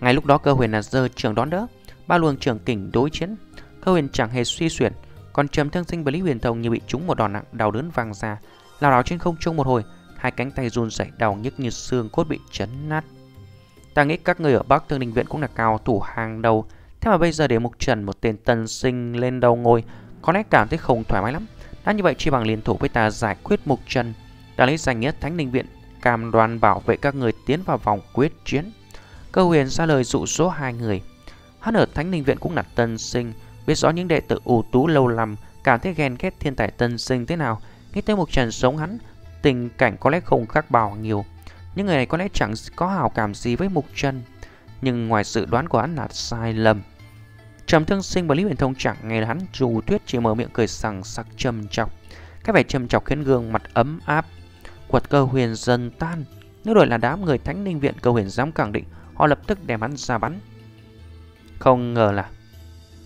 ngay lúc đó cơ huyền là giờ trường đón đỡ, ba luồng trường kình đối chiến. Cơ huyền chẳng hề suy xuyển, còn Trầm Thương Sinh và Lý Huyền Thông như bị trúng một đòn nặng đau đớn vang ra, Lào đảo trên không trung một hồi, hai cánh tay run rẩy đau nhức như xương cốt bị chấn nát. Ta nghĩ các người ở Bắc Thương Đình Viện cũng là cao thủ hàng đầu, thế mà bây giờ để Mục Trần một tên tân sinh lên đầu ngồi, có lẽ cảm thấy không thoải mái lắm. Đã như vậy chi bằng liên thủ với ta giải quyết Mục Trần, đã lấy danh nghĩa Thánh Đình Viện cam đoan bảo vệ các người tiến vào vòng quyết chiến. Cơ huyền ra lời dụ dỗ hai người. Hắn ở Thánh Đình Viện cũng là tân sinh, biết rõ những đệ tử ưu tú lâu lắm cảm thấy ghen ghét thiên tài tân sinh thế nào. Nghĩ tới một trần sống hắn, tình cảnh có lẽ không khác bao nhiêu. Những người này có lẽ chẳng có hào cảm gì với Mục Trần. Nhưng ngoài sự đoán của hắn là sai lầm. Trầm Thương Sinh và Lý Huyền Thông chẳng nghe hắn trù tuyết chỉ mở miệng cười sằng sắc trầm chọc. Cái vẻ trầm chọc khiến gương mặt ấm áp. Quật cơ huyền dần tan. Nếu đổi là đám người thánh ninh viện cơ huyền dám khẳng định, họ lập tức đem hắn ra bắn. Không ngờ là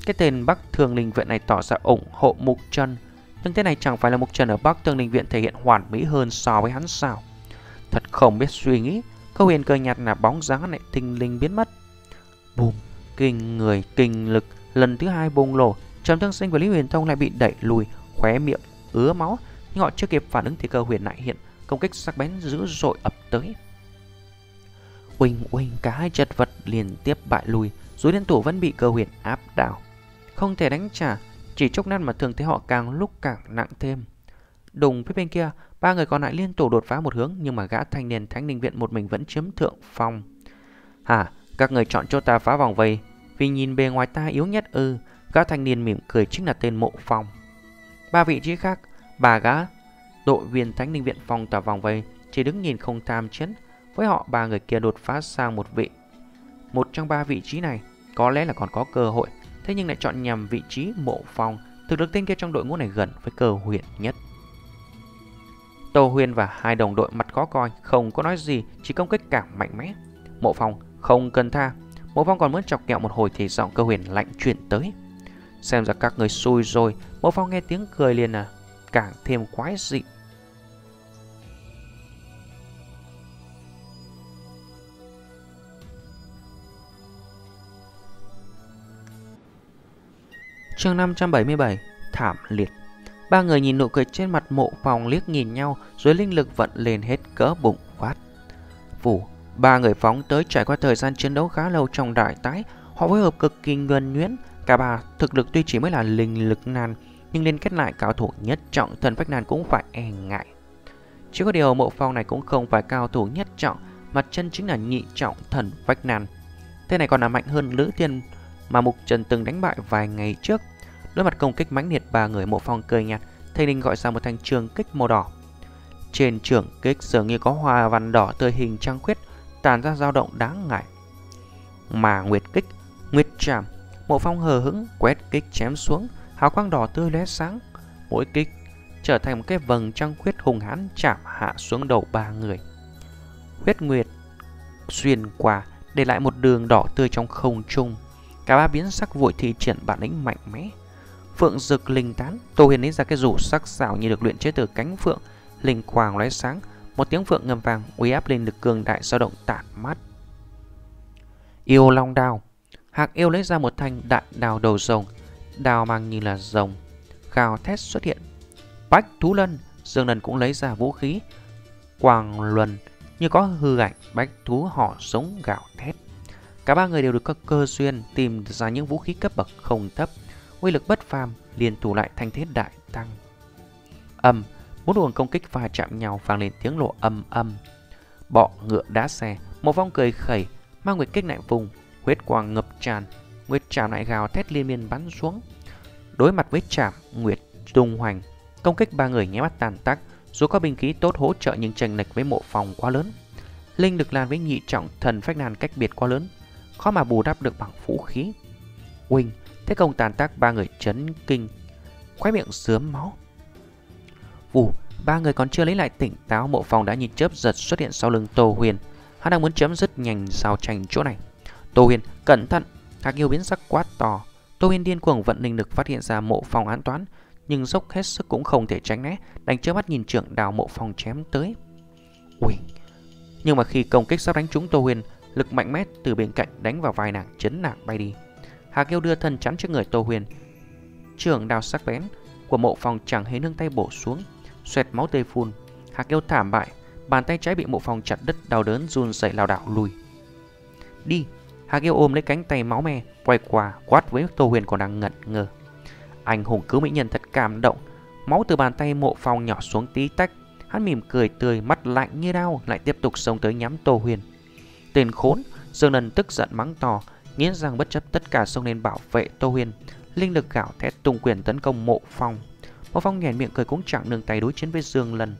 cái tên Bắc Thương Linh Viện này tỏ ra ủng hộ Mục Trần. Nhưng thế này chẳng phải là Mục Trần ở Bắc Tương Linh Viện thể hiện hoàn mỹ hơn so với hắn sao? Thật không biết suy nghĩ, câu huyền cười nhạt là bóng dáng lại tinh linh biến mất. Bùm, kinh người, kinh lực, lần thứ hai bùng nổ, Trầm Thương Sinh và Lý Huyền Thông lại bị đẩy lùi, khóe miệng ứa máu, nhưng họ chưa kịp phản ứng thì cơ huyền lại hiện, công kích sắc bén dữ dội ập tới. Uỳnh uỳnh cả hai chật vật liên tiếp bại lùi, dù liên thủ vẫn bị cơ huyền áp đảo. Không thể đánh trả, chỉ chốc nát mà thường thấy họ càng lúc càng nặng thêm. Đùng phía bên kia, ba người còn lại liên tục đột phá một hướng nhưng mà gã thanh niên thánh ninh viện một mình vẫn chiếm thượng phong. Hả, các người chọn cho ta phá vòng vây, vì nhìn bề ngoài ta yếu nhất ư, gã thanh niên mỉm cười chính là tên mộ phong. Ba vị trí khác, bà gã, đội viên thánh ninh viện phong tỏa vòng vây, chỉ đứng nhìn không tham chiến. Với họ, ba người kia đột phá sang một vị. Một trong ba vị trí này có lẽ là còn có cơ hội Thế nhưng lại chọn nhầm vị trí mộ phong, Thực lực tên kia trong đội ngũ này gần với cơ huyền nhất. Tô Huyên và hai đồng đội mặt khó coi, Không có nói gì, Chỉ công kích càng mạnh mẽ. Mộ phong không cần tha, Mộ phong còn muốn chọc kẹo một hồi Thì giọng cơ huyền lạnh chuyển tới. Xem ra các người xui rồi, Mộ phong nghe tiếng cười liền à Càng thêm quái dị. Chương 577 Thảm liệt. Ba người nhìn nụ cười trên mặt mộ phòng liếc nhìn nhau, Rồi linh lực vận lên hết cỡ bụng phát. Phủ Ba người phóng tới trải qua thời gian chiến đấu khá lâu trong đại tái, Họ phối hợp cực kỳ nhuần nhuyễn. Cả ba thực lực tuy chỉ mới là linh lực nan Nhưng liên kết lại cao thủ nhất trọng, Thần phách nan cũng phải e ngại. Chỉ có điều mộ phong này cũng không phải cao thủ nhất trọng Mà chân chính là nhị trọng thần phách nan Thế này còn là mạnh hơn Lữ Tiên mà Mục Trần từng đánh bại vài ngày trước. Đối mặt công kích mãnh liệt ba người mộ phong cười nhạt, thanh Ninh gọi ra một thanh trường kích màu đỏ. Trên trường kích dường như có hoa văn đỏ tươi hình trăng khuyết, tàn ra dao động đáng ngại. Mà Nguyệt kích, Nguyệt chạm, mộ phong hờ hững quét kích chém xuống, hào quang đỏ tươi lóe sáng. Mỗi kích trở thành một cái vầng trăng khuyết hùng hãn chạm hạ xuống đầu ba người. Huyết Nguyệt xuyên qua để lại một đường đỏ tươi trong không trung. Cả ba biến sắc vội thi triển bản lĩnh mạnh mẽ. Phượng rực linh tán, Tô Huyền lấy ra cái rủ sắc xảo như được luyện chế từ cánh phượng, linh quang lóe sáng, một tiếng phượng ngầm vàng uy áp lên lực cường đại dao động tản mát. Yêu long đao, Hạc yêu lấy ra một thanh đại đào đầu rồng, đào mang như là rồng, gào thét xuất hiện. Bách thú lân, Dương lân cũng lấy ra vũ khí, quang luân như có hư ảnh bách thú họ sống gào thét. Cả ba người đều được các cơ duyên tìm ra những vũ khí cấp bậc không thấp, uy lực bất phàm liền tụ lại thành thế đại tăng. Âm, bốn luồng công kích va chạm nhau vang lên tiếng lộ âm âm. Bọ ngựa đá xe, một vong cười khẩy, mang nguyệt kích lại vùng, huyết quang ngập tràn, nguyệt trảm lại gào thét liên miên bắn xuống. Đối mặt với trảm, nguyệt tung hoành, công kích ba người nhé mắt tàn tác, dù có binh khí tốt hỗ trợ nhưng chênh lệch với mộ phòng quá lớn. Linh được lan với nhị trọng thần phách nàn cách biệt quá lớn, khó mà bù đắp được bằng vũ khí. Huynh, thế công tàn tác ba người chấn kinh, khóe miệng sướm máu. Vù, ba người còn chưa lấy lại tỉnh táo, mộ phòng đã nhìn chớp giật xuất hiện sau lưng Tô Huyền. Hắn đang muốn chấm dứt nhanh sao tranh chỗ này. Tô Huyền, cẩn thận! Các yêu biến sắc quá to. Tô Huyền điên cuồng vận linh lực phát hiện ra mộ phòng an toán, nhưng dốc hết sức cũng không thể tránh né, đánh chớp mắt nhìn trưởng đào mộ phòng chém tới. Ui! Nhưng mà khi công kích sắp đánh trúng Tô Huyền, Lực mạnh mẽ từ bên cạnh đánh vào vai nàng chấn nàng bay đi. Hà Kiêu đưa thân chắn trước người Tô Huyền. Trường đào sắc bén của mộ phòng chẳng hề nương tay bổ xuống, Xoẹt máu tê phun. Hà Kiêu thảm bại, Bàn tay trái bị mộ phòng chặt đứt, đau đớn run rẩy lao đảo lùi. Đi, Hà Kiêu ôm lấy cánh tay máu me, Quay qua quát với Tô Huyền còn đang ngẩn ngơ. Anh hùng cứu mỹ nhân thật cảm động, Máu từ bàn tay mộ phòng nhỏ xuống tí tách. Hắn mỉm cười tươi, mắt lạnh như đau Lại tiếp tục xông tới nhắm Tô Huyền. Tên khốn, Dương lần tức giận mắng to, nghiến răng bất chấp tất cả xông lên bảo vệ Tô Huyền. linh lực gạo thét tung quyền tấn công mộ phong. Mộ phong nhèn miệng cười cũng chẳng nương tay đối chiến với Dương Lân.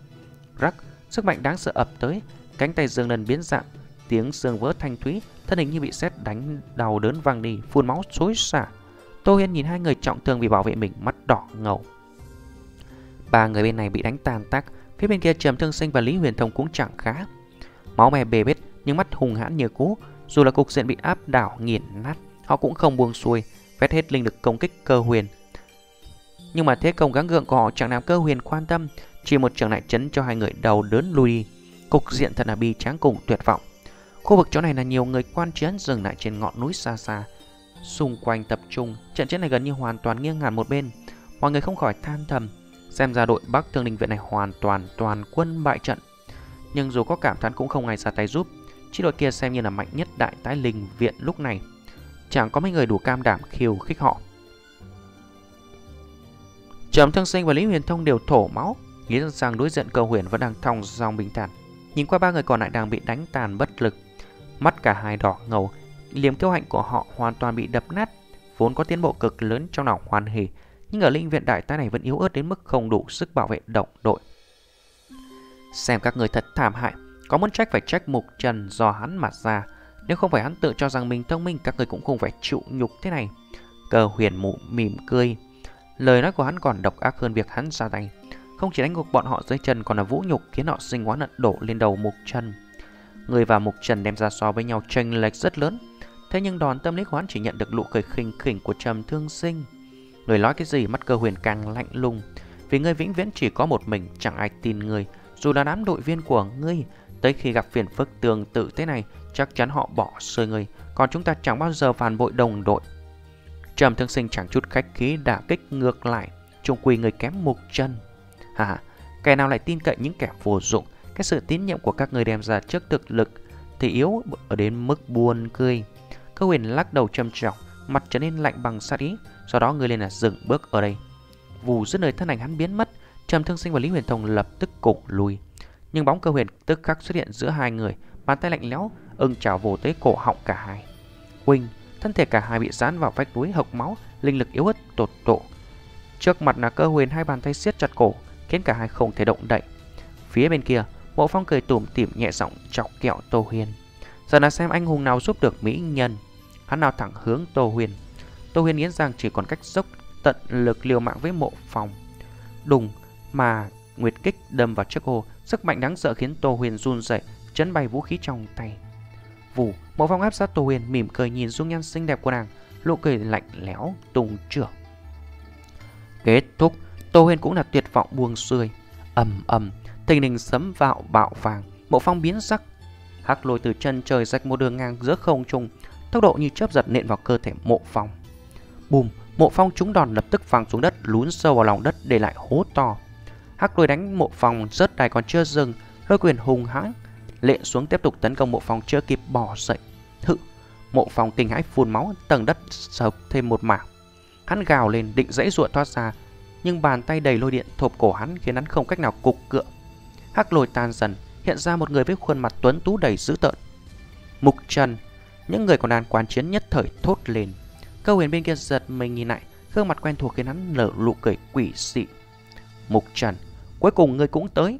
Rắc, sức mạnh đáng sợ ập tới, cánh tay Dương Lân biến dạng, tiếng xương vỡ thanh thúy, thân hình như bị sét đánh đau đớn vang đi, phun máu xối xả. Tô Hiên nhìn hai người trọng thương vì bảo vệ mình, mắt đỏ ngầu. Ba người bên này bị đánh tàn tác, phía bên kia Trầm Thương Sinh và Lý Huyền Thông cũng chẳng khá. Máu me bề bết, nhưng mắt hùng hãn như cũ, dù là cục diện bị áp đảo nghiền nát, họ cũng không buông xuôi, vét hết linh lực công kích cơ huyền. Nhưng mà thế công gắng gượng của họ chẳng làm cơ huyền quan tâm, chỉ một trường lại chấn cho hai người đầu đớn lui đi. Cục diện thật là bi tráng cùng tuyệt vọng. Khu vực chỗ này là nhiều người quan chiến dừng lại trên ngọn núi xa xa. Xung quanh tập trung, trận chiến này gần như hoàn toàn nghiêng hẳn một bên. Mọi người không khỏi than thầm, xem ra đội Bắc Thương Đình Viện này hoàn toàn toàn quân bại trận. Nhưng dù có cảm thán cũng không ai ra tay giúp, chi đội kia xem như là mạnh nhất đại tái linh viện lúc này. Chẳng có mấy người đủ cam đảm khiêu khích họ. Trầm Thương Sinh và Lý Huyền Thông đều thổ máu, nghĩ rằng đối diện cầu huyền vẫn đang thong dòng bình thản. Nhìn qua ba người còn lại đang bị đánh tàn bất lực, mắt cả hai đỏ ngầu, liềm kiêu hạnh của họ hoàn toàn bị đập nát, vốn có tiến bộ cực lớn trong lòng hoan hỉ, nhưng ở linh viện đại tái này vẫn yếu ớt đến mức không đủ sức bảo vệ động đội. Xem các người thật thảm hại, có muốn trách phải trách mục trần do hắn mà ra, nếu không phải hắn tự cho rằng mình thông minh các người cũng không phải chịu nhục thế này. Cờ huyền mụ mỉm cười, lời nói của hắn còn độc ác hơn việc hắn ra tay. Không chỉ đánh gục bọn họ dưới chân còn là vũ nhục khiến họ sinh hóa nận đổ lên đầu mục trần. Người và mục trần đem ra so với nhau tranh lệch rất lớn. Thế nhưng đòn tâm lý của hắn chỉ nhận được nụ cười khinh khỉnh của trầm thương sinh. Người nói cái gì mắt cơ huyền càng lạnh lùng Vì ngươi vĩnh viễn chỉ có một mình Chẳng ai tin ngươi Dù là đám đội viên của ngươi Tới khi gặp phiền phức tương tự thế này, Chắc chắn họ bỏ rơi người. Còn chúng ta chẳng bao giờ phản bội đồng đội. Trầm thương sinh chẳng chút khách khí đả kích ngược lại. Trung quy người kém mục chân. Hà Kẻ nào lại tin cậy những kẻ vô dụng? Cái sự tín nhiệm của các người đem ra trước thực lực Thì yếu ở đến mức buồn cười. Cơ huyền lắc đầu trầm trọng, Mặt trở nên lạnh bằng sát ý. Sau đó người lên là dừng bước ở đây. Vù dứt nơi thân ảnh hắn biến mất, Trầm Thương Sinh và Lý Huyền Thông lập tức cùng lùi. Nhưng bóng cơ huyền tức khắc xuất hiện giữa hai người, Bàn tay lạnh lẽo, ưng trào vồ tới cổ họng cả hai. Huynh Thân thể cả hai bị dán vào vách núi hộc máu, Linh lực yếu ớt tột độ. Trước mặt là cơ huyền hai bàn tay siết chặt cổ, Khiến cả hai không thể động đậy. Phía bên kia, Mộ Phong cười tủm tỉm nhẹ giọng chọc kẹo Tô Huyền. Giờ là xem anh hùng nào giúp được mỹ nhân. Hắn nào thẳng hướng Tô Huyền. Tô Huyền nghĩ rằng chỉ còn cách dốc tận lực liều mạng với mộ phòng Đùng, mà Nguyệt kích đâm vào chiếc hồ Sức mạnh đáng sợ khiến Tô Huyền run dậy Chấn bay vũ khí trong tay Vù Mộ phong áp sát Tô Huyền mỉm cười nhìn dung nhan xinh đẹp của nàng Lộ cười lạnh lẽo tung trưởng Kết thúc Tô Huyền cũng là tuyệt vọng buông xuôi ầm ầm thình đình sấm vạo bạo vàng Mộ phong biến sắc Hắc lôi từ chân trời rạch một đường ngang giữa không trung tốc độ như chớp giật nện vào cơ thể mộ phong. Bùm, mộ phong trúng đòn lập tức văng xuống đất, lún sâu vào lòng đất để lại hố to. Hắc lôi đánh mộ phòng rớt đài còn chưa dừng, hơi quyền hùng hãng lệ xuống tiếp tục tấn công mộ phòng chưa kịp bỏ dậy. Hự, mộ phòng kinh hãi phun máu, tầng đất sập thêm một mảng. Hắn gào lên định dãy ruột thoát ra, nhưng bàn tay đầy lôi điện thộp cổ hắn khiến hắn không cách nào cục cựa. Hắc lôi tan dần, hiện ra một người với khuôn mặt tuấn tú đầy dữ tợn. Mục Trần những người còn đang quan chiến nhất thời thốt lên. Câu huyền bên kia giật mình nhìn lại, gương mặt quen thuộc khiến hắn nở nụ cười quỷ dị. Mục Trần, cuối cùng ngươi cũng tới.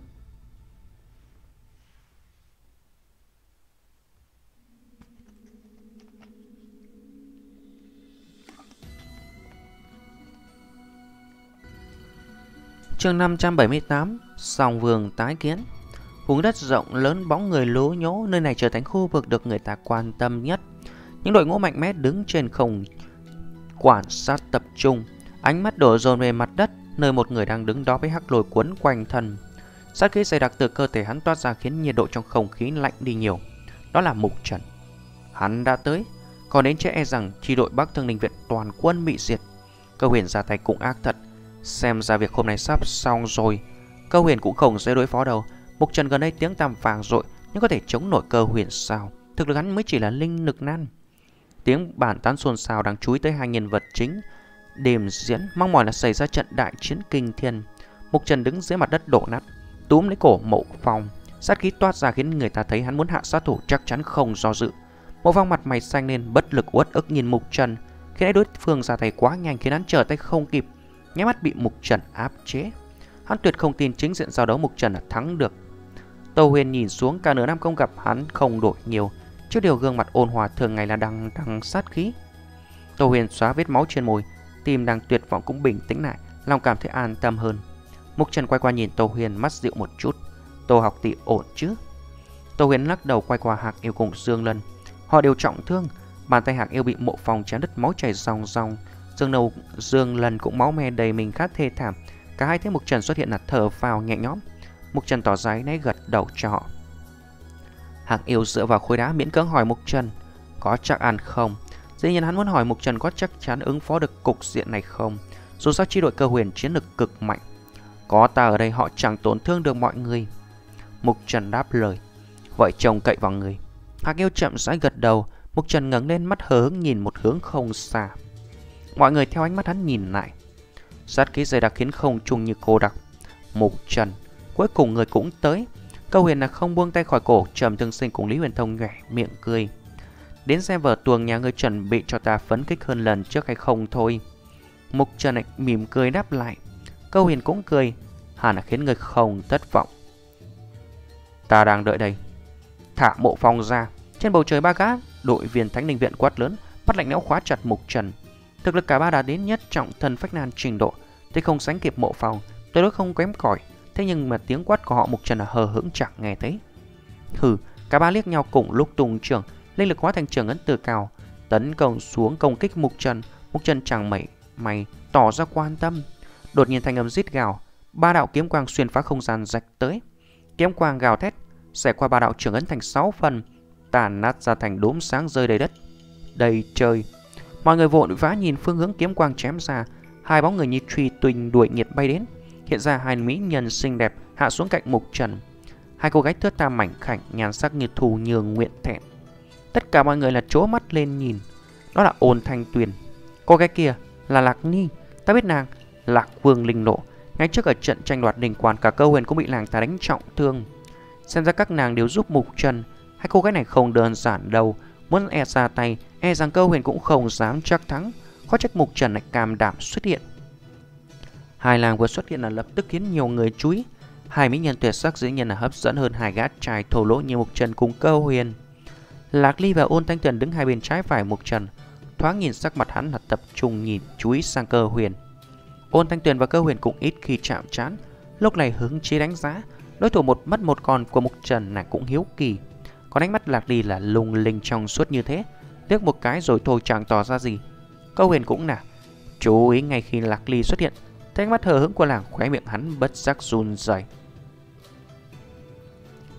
Chương 578 Sòng vườn tái kiến Vùng đất rộng lớn bóng người lố nhố, nơi này trở thành khu vực được người ta quan tâm nhất. Những đội ngũ mạnh mẽ đứng trên không quan sát tập trung, ánh mắt đổ dồn về mặt đất, nơi một người đang đứng đó với hắc lồi cuốn quanh thân. Sát khí dày đặc từ cơ thể hắn toát ra khiến nhiệt độ trong không khí lạnh đi nhiều. Đó là Mục Trần. Hắn đã tới, còn đến chết e rằng chi đội Bắc Thương Ninh Viện toàn quân bị diệt. Cơ huyền ra tay cũng ác thật, xem ra việc hôm nay sắp xong rồi. Cơ huyền cũng không dễ đối phó đâu, Mục Trần gần đây tiếng tăm vàng rội nhưng có thể chống nổi cơ huyền sao. Thực lực hắn mới chỉ là linh lực nan. Tiếng bản tán xôn xao đang chú ý tới hai nhân vật chính. Đêm diễn mong mỏi là xảy ra trận đại chiến kinh thiên. Mục Trần đứng dưới mặt đất đổ nát, túm lấy cổ mộ phong. Sát khí toát ra khiến người ta thấy hắn muốn hạ sát thủ chắc chắn không do dự. Mộ phong mặt mày xanh lên bất lực uất ức nhìn Mục Trần. Khi nãy đối phương ra tay quá nhanh khiến hắn trở tay không kịp, nháy mắt bị Mục Trần áp chế. Hắn tuyệt không tin chính diện giao đấu Mục Trần là thắng được. Tô Huyền nhìn xuống cả nửa năm không gặp hắn không đổi nhiều, trước điều gương mặt ôn hòa thường ngày là đằng đằng sát khí. Tô Huyền xóa vết máu trên môi, tim đang tuyệt vọng cũng bình tĩnh lại, lòng cảm thấy an tâm hơn. Mục Trần quay qua nhìn Tô Huyền mắt dịu một chút. Tô học tỷ ổn chứ? Tô Huyền lắc đầu quay qua Hạc Yêu cùng Dương Lân. Họ đều trọng thương, bàn tay Hạc Yêu bị mộ phòng chém đứt máu chảy ròng ròng. Dương đầu Dương Lân cũng máu me đầy mình khát thê thảm. Cả hai thấy Mục Trần xuất hiện là thở vào nhẹ nhõm. Mục Trần tỏ giấy nấy gật đầu cho họ. Hạc Yêu dựa vào khối đá miễn cưỡng hỏi Mục Trần có chắc ăn không? Dĩ nhiên hắn muốn hỏi Mục Trần có chắc chắn ứng phó được cục diện này không? Dù sao chi đội cơ huyền chiến lực cực mạnh. Có ta ở đây, họ chẳng tổn thương được mọi người. Mục Trần đáp lời. Vậy chồng cậy vào người. Hạc yêu chậm rãi gật đầu. Mục Trần ngẩng lên mắt hờ hững nhìn một hướng không xa. Mọi người theo ánh mắt hắn nhìn lại. Sát khí dày đặc khiến không trùng như cô đặc. Mục Trần. Cuối cùng người cũng tới. Câu huyền là không buông tay khỏi cổ. Trầm thương sinh cùng Lý Huyền Thông nhẹ miệng cười. Đến xem vở tuồng nhà ngươi chuẩn bị cho ta phấn kích hơn lần trước hay không thôi. Mục Trần lại mỉm cười đáp lại. Câu Hiền cũng cười. Hẳn là khiến người không thất vọng. Ta đang đợi đây. Thả mộ phong ra. Trên bầu trời ba gã, đội viên Thánh Linh Viện quát lớn, bắt lạnh lẽo khóa chặt Mục Trần. Thực lực cả ba đã đến nhất trọng thần phách nan trình độ, Thế không sánh kịp mộ phong, tôi đối không kém cỏi. Thế nhưng mà tiếng quát của họ Mục Trần là hờ hững chẳng nghe thấy. Hừ, cả ba liếc nhau cùng lúc tung trường, linh lực hóa thành trường ấn từ cao, tấn công xuống công kích Mục Trần. Mục Trần chẳng mẩy mày tỏ ra quan tâm. Đột nhiên thanh âm rít gào, ba đạo kiếm quang xuyên phá không gian rạch tới. Kiếm quang gào thét, xẻ qua ba đạo trường ấn thành 6 phần, tàn nát ra thành đốm sáng rơi đầy đất. Đầy trời. Mọi người vội vã nhìn phương hướng kiếm quang chém ra, hai bóng người như truy tuỳnh đuổi nhiệt bay đến. Hiện ra hai mỹ nhân xinh đẹp hạ xuống cạnh mục trần. Hai cô gái thướt tha mảnh khảnh, nhàn sắc như thù nhường nguyện thẹn. Tất cả mọi người là chố mắt lên nhìn. Đó là ôn thanh tuyền. Cô gái kia là Lạc Ni. Ta biết nàng, Lạc Vương Linh Lộ. Ngay trước ở trận tranh đoạt đình quan cả cơ huyền cũng bị nàng ta đánh trọng thương. Xem ra các nàng đều giúp mục trần Hai cô gái này không đơn giản đâu Muốn e ra tay E rằng cơ huyền cũng không dám chắc thắng Khó trách mục trần lại cam đảm xuất hiện Hai làng vừa xuất hiện là lập tức khiến nhiều người chú ý Hai mỹ nhân tuyệt sắc dĩ nhiên là hấp dẫn hơn hai gã trai thổ lỗ như mục trần cùng cơ huyền Lạc Ly và ôn thanh tuyền đứng hai bên trái phải mục trần, Thoáng nhìn sắc mặt hắn là tập trung nhìn chú ý sang cơ huyền. Ôn thanh tuyền và cơ huyền cũng ít khi chạm trán, Lúc này hứng chí đánh giá, Đối thủ một mất một con của Mục Trần này cũng hiếu kỳ. Còn ánh mắt Lạc Ly là lung linh trong suốt như thế Tiếc một cái rồi thôi chẳng tỏ ra gì. CƠ huyền cũng nè Chú ý ngay khi Lạc Ly xuất hiện. Thấy ánh mắt hờ hững của làng khóe miệng hắn bất giác run rẩy.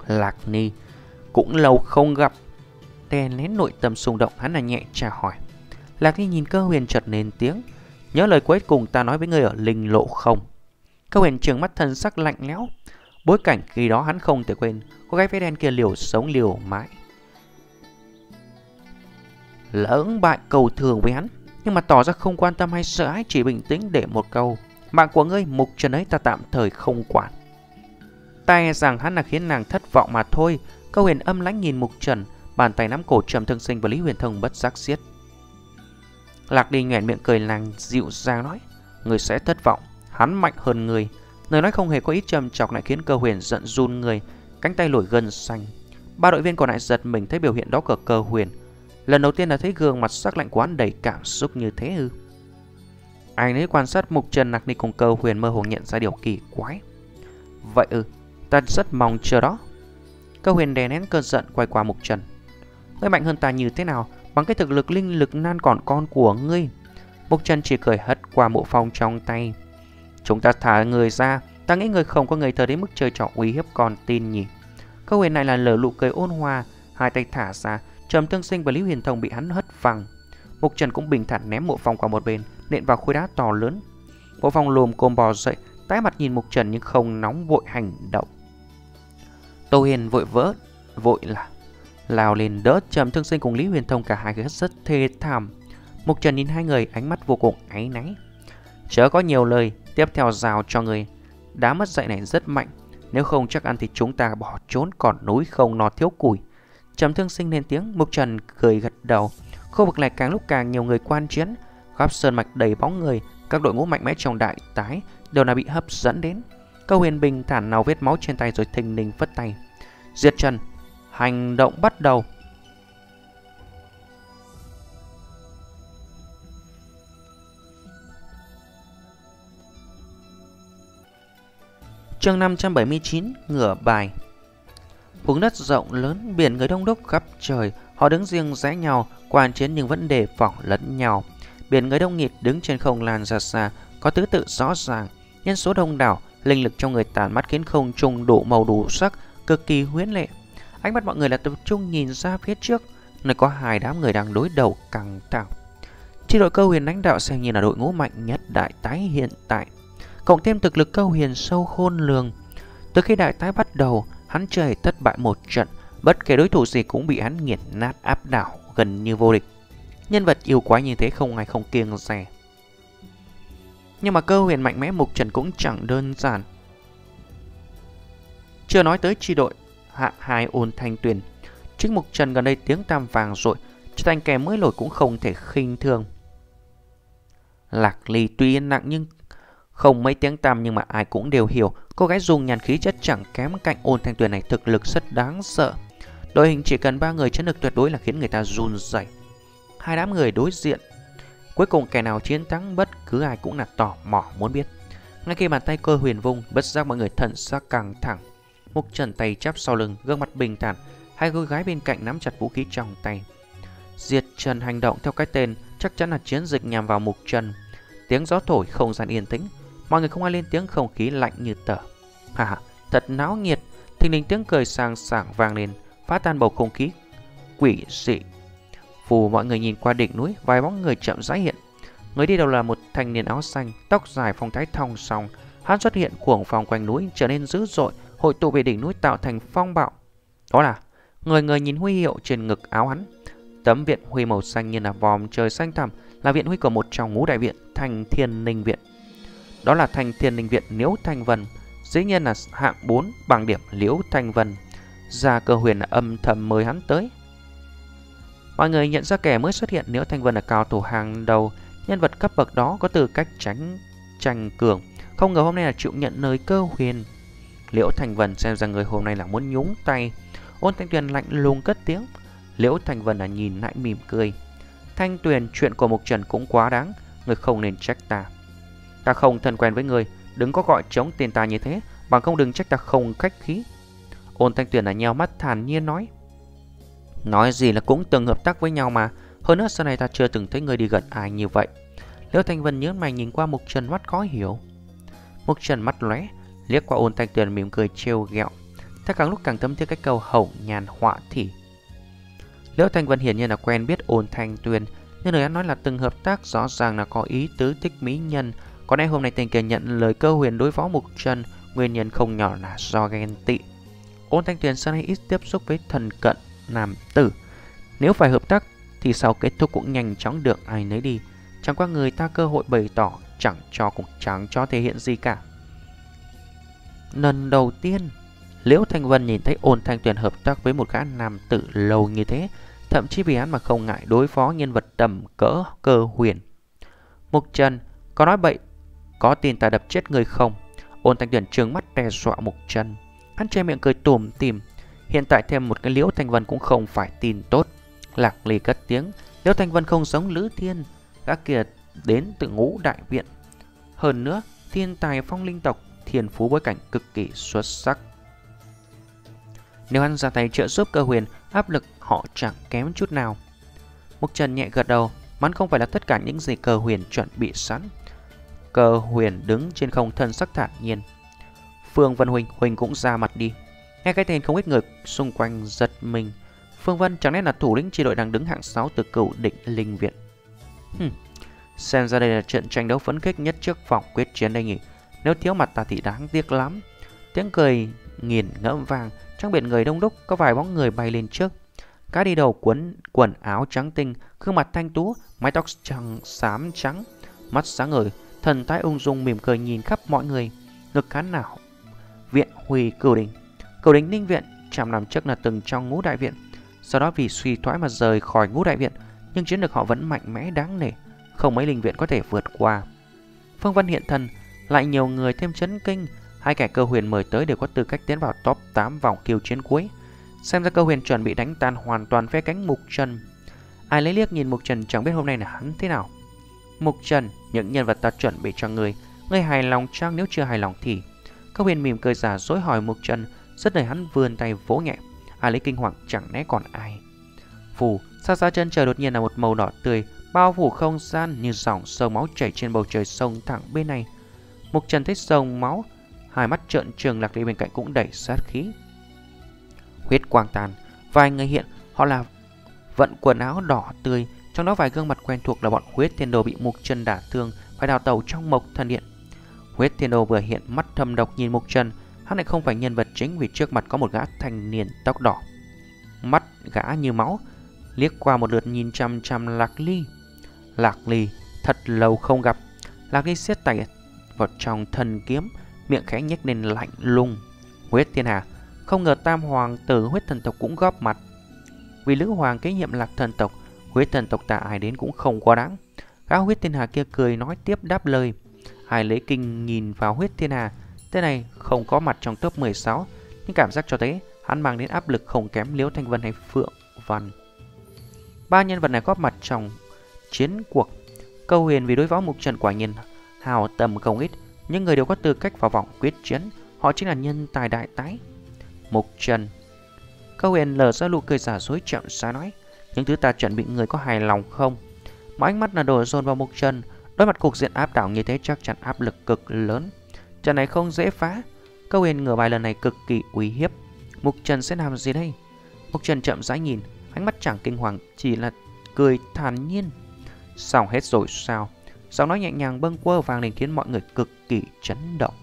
Lạc Ni Cũng lâu không gặp Đè nén nội tâm xung động, hắn là nhẹ trả hỏi. Lạc Ly nhìn cơ huyền chợt lên tiếng. Nhớ lời cuối cùng ta nói với người ở linh lộ không? Cơ huyền trường mắt thân sắc lạnh lẽo. Bối cảnh khi đó hắn không thể quên. Cô gái váy đen kia liều sống liều mãi. Lỡng bại cầu thường với hắn, Nhưng mà tỏ ra không quan tâm hay sợ hãi, Chỉ bình tĩnh để một câu. Mạng của ngươi mục trần ấy ta tạm thời không quản. Ta e rằng hắn là khiến nàng thất vọng mà thôi. Câu huyền âm lãnh nhìn mục trần. Bàn tay nắm cổ trầm thương sinh và Lý Huyền Thông bất giác xiết Lạc đi nhoẻn miệng cười nàng dịu dàng nói Người sẽ thất vọng Hắn mạnh hơn người Lời nói không hề có ít trầm chọc lại khiến cơ huyền giận run người, cánh tay nổi gân xanh. Ba đội viên còn lại giật mình thấy biểu hiện đó của cơ huyền. Lần đầu tiên là thấy gương mặt sắc lạnh của hắn đầy cảm xúc như thế ư. anh ấy quan sát mục trần lạc đi cùng cơ huyền mơ hồ nhận ra điều kỳ quái. Vậy ư, ta rất mong chờ đó. Cơ huyền đè nén cơn giận quay qua mục trần. Ngươi mạnh hơn ta như thế nào? Bằng cái thực lực linh lực nan còn con của ngươi? Mục trần chỉ cười hất qua bộ phong trong tay. Chúng ta thả người ra. Ta nghĩ người không có người thờ đến mức chơi trò uy hiếp còn tin nhỉ? Câu huyền này là lở lụ cười ôn hòa, Hai tay thả ra. Trầm tương sinh và Lý Huyền Thông bị hắn hất văng Mục Trần cũng bình thản ném mộ phong qua một bên, Nện vào khối đá to lớn. Mộ phong lùm côm bò dậy, Tái mặt nhìn Mục Trần nhưng không nóng vội hành động. Tô Hiền vội vỡ, Vội là Lao lên đỡ Trầm thương sinh cùng Lý Huyền Thông Cả hai người rất thê thảm. Mục Trần nhìn hai người ánh mắt vô cùng áy náy. Chớ có nhiều lời Tiếp theo rào cho người. Đá mất dạy này rất mạnh Nếu không chắc ăn thì chúng ta bỏ trốn còn núi không nó thiếu củi. Trầm thương sinh lên tiếng Mục Trần cười gật đầu. Khu vực này càng lúc càng nhiều người quan chiến khắp sơn mạch đầy bóng người, các đội ngũ mạnh mẽ trong đại tái đều là bị hấp dẫn đến. Câu huyền bình thản nào vết máu trên tay rồi thình lình phất tay. Diệt Trần, hành động bắt đầu. Chương 579 Ngửa bài. Vùng đất rộng lớn, biển người đông đúc khắp trời Họ đứng riêng rẽ nhau, quan chiến nhưng vẫn đề phòng lẫn nhau. Biển người đông nghịt đứng trên không lan ra xa Có thứ tự rõ ràng. Nhân số đông đảo, linh lực trong người tàn mắt khiến không trung đủ màu đủ sắc Cực kỳ huyến lệ. Ánh mắt mọi người là tập trung nhìn ra phía trước Nơi có hai đám người đang đối đầu căng thẳng Chi đội câu huyền lãnh đạo xem như là đội ngũ mạnh nhất đại tái hiện tại cộng thêm thực lực câu huyền sâu khôn lường. Từ khi đại tái bắt đầu, hắn chơi thất bại một trận, bất kể đối thủ gì cũng bị hắn nghiền nát áp đảo, gần như vô địch. Nhân vật yêu quái như thế không ai không kiêng rè. Nhưng mà cơ huyền mạnh mẽ mục trần cũng chẳng đơn giản. Chưa nói tới chi đội hạ hai ôn thanh tuyền. trích mục trần gần đây tiếng tam vàng rồi, trở thành kẻ mới nổi cũng không thể khinh thường. Lạc ly tuy yên nặng nhưng không mấy tiếng tăm nhưng mà ai cũng đều hiểu cô gái dùng nhàn khí chất chẳng kém cạnh ôn thanh tuyền này thực lực rất đáng sợ. Đội hình chỉ cần ba người chiến lực tuyệt đối là khiến người ta run rẩy. Hai đám người đối diện. Cuối cùng kẻ nào chiến thắng bất cứ ai cũng là tò mò muốn biết. Ngay khi bàn tay cơ huyền vung, bất giác mọi người thận sắc căng thẳng. Mục trần tay chắp sau lưng, gương mặt bình thản, hai cô gái bên cạnh nắm chặt vũ khí trong tay. Diệt Trần hành động theo cái tên chắc chắn là chiến dịch nhằm vào Mục Trần. Tiếng gió thổi không gian yên tĩnh, Mọi người không ai lên tiếng không khí lạnh như tờ. Hà thật náo nhiệt Thình lình tiếng cười sang sảng vang lên Phá tan bầu không khí. Quỷ dị. Phù mọi người nhìn qua đỉnh núi Vài bóng người chậm rãi hiện. Người đi đầu là một thanh niên áo xanh Tóc dài phong thái thong song. Hắn xuất hiện cuồng phòng quanh núi trở nên dữ dội Hội tụ về đỉnh núi tạo thành phong bạo. Đó là, Người người nhìn huy hiệu trên ngực áo hắn. Tấm viện huy màu xanh như là vòm trời xanh thẳm Là viện huy của một trong ngũ đại viện Thành Thiên Ninh Viện. Đó là thành thiên ninh viện Liễu Thanh Vân, Dĩ nhiên là hạng 4 bằng điểm Liễu Thanh Vân. Gia cơ huyền âm thầm mời hắn tới. Mọi người nhận ra kẻ mới xuất hiện, Liễu Thanh Vân là cao thủ hàng đầu. Nhân vật cấp bậc đó có tư cách tránh tranh cường. Không ngờ hôm nay là chịu nhận nơi cơ huyền. Liễu Thanh Vân xem ra người hôm nay là muốn nhúng tay. Ôn Thanh Tuyền lạnh lùng cất tiếng. Liễu Thanh Vân là nhìn lại mỉm cười. Thanh Tuyền, chuyện của Mục Trần cũng quá đáng. Người không nên trách ta. Ta không thân quen với người. Đừng có gọi chống tiền ta như thế. Bằng không đừng trách ta không khách khí. Ôn thanh Tuyền là nheo mắt thản nhiên nói. Nói gì là cũng từng hợp tác với nhau mà. Hơn nữa sau này ta chưa từng thấy người đi gần ai như vậy. Liễu Thanh Vân nhớ mày nhìn qua Mục Trần mắt khó hiểu. Mục Trần mắt lóe. Liếc qua ôn thanh tuyền mỉm cười trêu ghẹo Ta càng lúc càng tâm thiết cái câu hậu nhàn họa thị liễu Thanh Vân hiển nhiên là quen biết ôn thanh tuyền Nhưng lời anh nói là từng hợp tác rõ ràng là có ý tứ thích mỹ nhân có lẽ hôm nay tình kia nhận lời cơ huyền đối phó Mục Trần, nguyên nhân không nhỏ là do ghen tị. Ôn Thanh Tuyền sau này ít tiếp xúc với thần cận nam tử. Nếu phải hợp tác thì sau kết thúc cũng nhanh chóng được ai nấy đi. Chẳng qua người ta cơ hội bày tỏ chẳng cho cũng chẳng cho thể hiện gì cả. Lần đầu tiên, Liễu Thanh Vân nhìn thấy ôn Thanh Tuyền hợp tác với một gã nam tử lâu như thế, thậm chí vì hắn mà không ngại đối phó nhân vật tầm cỡ cơ huyền. Mục Trần có nói bậy có tin ta đập chết người không? Ôn thanh tuyển trừng mắt đe dọa mục chân. Hắn che miệng cười tùm tìm. Hiện tại thêm một cái liễu thanh vân cũng không phải tin tốt. Lạc lì cất tiếng. Liễu thanh vân không giống lữ thiên. gã kia đến từ ngũ đại viện. Hơn nữa, thiên tài phong linh tộc thiên phú bối cảnh cực kỳ xuất sắc. Nếu hắn ra tay trợ giúp cơ huyền, áp lực họ chẳng kém chút nào. Mục Trần nhẹ gật đầu, mắn không phải là tất cả những gì cơ huyền chuẩn bị sẵn. Cơ huyền đứng trên không thân sắc thản nhiên Phương Vân Huỳnh, Huỳnh cũng ra mặt đi Nghe cái tên không ít người xung quanh giật mình Phương Vân chẳng lẽ là thủ lĩnh chi đội đang đứng hạng 6 từ cửu định linh viện Hừm, Xem ra đây là trận tranh đấu phấn khích nhất trước vòng quyết chiến đây nhỉ nếu thiếu mặt ta thì đáng tiếc lắm. Tiếng cười nghiền ngẫm vàng Trong biển người đông đúc có vài bóng người bay lên trước. Cá đi đầu quấn quần áo trắng tinh Gương mặt thanh tú Mái tóc trắng xám trắng Mắt sáng ngời Thần thái ung dung mỉm cười nhìn khắp mọi người. Ngực khán nào? Viện Huy Cửu Đình. Cửu Đình Ninh Viện Chạm nằm trước là từng trong ngũ đại viện. Sau đó vì suy thoái mà rời khỏi ngũ đại viện Nhưng chiến lược họ vẫn mạnh mẽ đáng nể. Không mấy linh viện có thể vượt qua. Phương văn hiện thân, lại nhiều người thêm chấn kinh, hai kẻ cơ huyền mời tới đều có tư cách tiến vào top 8 vòng kiêu chiến cuối. Xem ra cơ huyền chuẩn bị đánh tan hoàn toàn phe cánh Mục Trần. Ai lấy liếc nhìn Mục Trần chẳng biết hôm nay là hắn thế nào. Mục Trần, những nhân vật ta chuẩn bị cho người, người hài lòng chăng nếu chưa hài lòng thì. Cơ huyền mỉm cười giả dối hỏi Mục Trần, rất đời hắn vươn tay vỗ nhẹ. Ai lấy kinh hoàng chẳng né còn ai. Phù, xa xa chân trời đột nhiên là một màu đỏ tươi, bao phủ không gian như dòng sông máu chảy trên bầu trời sông thẳng bên này. Mục Trần thấy sông máu, hai mắt trợn trừng lạc đi bên cạnh cũng đẩy sát khí. Huyết quang tàn, vài người hiện, họ là vận quần áo đỏ tươi, trong đó vài gương mặt quen thuộc là bọn huyết thiên đồ bị Mục Trần đả thương, phải đào tàu trong mộc thần điện. Huyết thiên đồ vừa hiện mắt thâm độc nhìn Mục Trần, hắn lại không phải nhân vật chính vì trước mặt có một gã thanh niên tóc đỏ. Mắt gã như máu, liếc qua một lượt nhìn chăm chăm Lạc Ly. Lạc Ly thật lâu không gặp. Lạc Ly siết tay vào trong thần kiếm, miệng khẽ nhếch lên lạnh lùng. Huyết Thiên Hà, không ngờ Tam Hoàng tử huyết thần tộc cũng góp mặt. Vì Lữ Hoàng kế nhiệm Lạc thần tộc, huyết thần tộc ta ai đến cũng không quá đáng. Gã huyết thiên hà kia cười nói tiếp đáp lời. hai lấy kinh nhìn vào huyết thiên hà, tên này không có mặt trong top 16, nhưng cảm giác cho thấy hắn mang đến áp lực không kém Liễu Thanh Vân hay Phượng Văn. Ba nhân vật này góp mặt trong chiến cuộc. Câu huyền vì đối phó mục trần quả nhiên hào tầm không ít, những người đều có tư cách vào vòng quyết chiến. Họ chính là nhân tài đại tái. Mục trần. Câu huyền lờ ra nụ cười giả dối chậm xa nói. Những thứ ta chuẩn bị người có hài lòng không? Mọi ánh mắt là đổ dồn vào mục trần. Đối mặt cục diện áp đảo như thế chắc chắn áp lực cực lớn. Trận này không dễ phá. Câu huyền ngửa bài lần này cực kỳ uy hiếp. Mục trần sẽ làm gì đây? Mục trần chậm rãi nhìn Ánh mắt chẳng kinh hoàng Chỉ là cười thản nhiên Xong hết rồi sao Giọng nói nhẹ nhàng bâng quơ vàng lên khiến mọi người cực kỳ chấn động.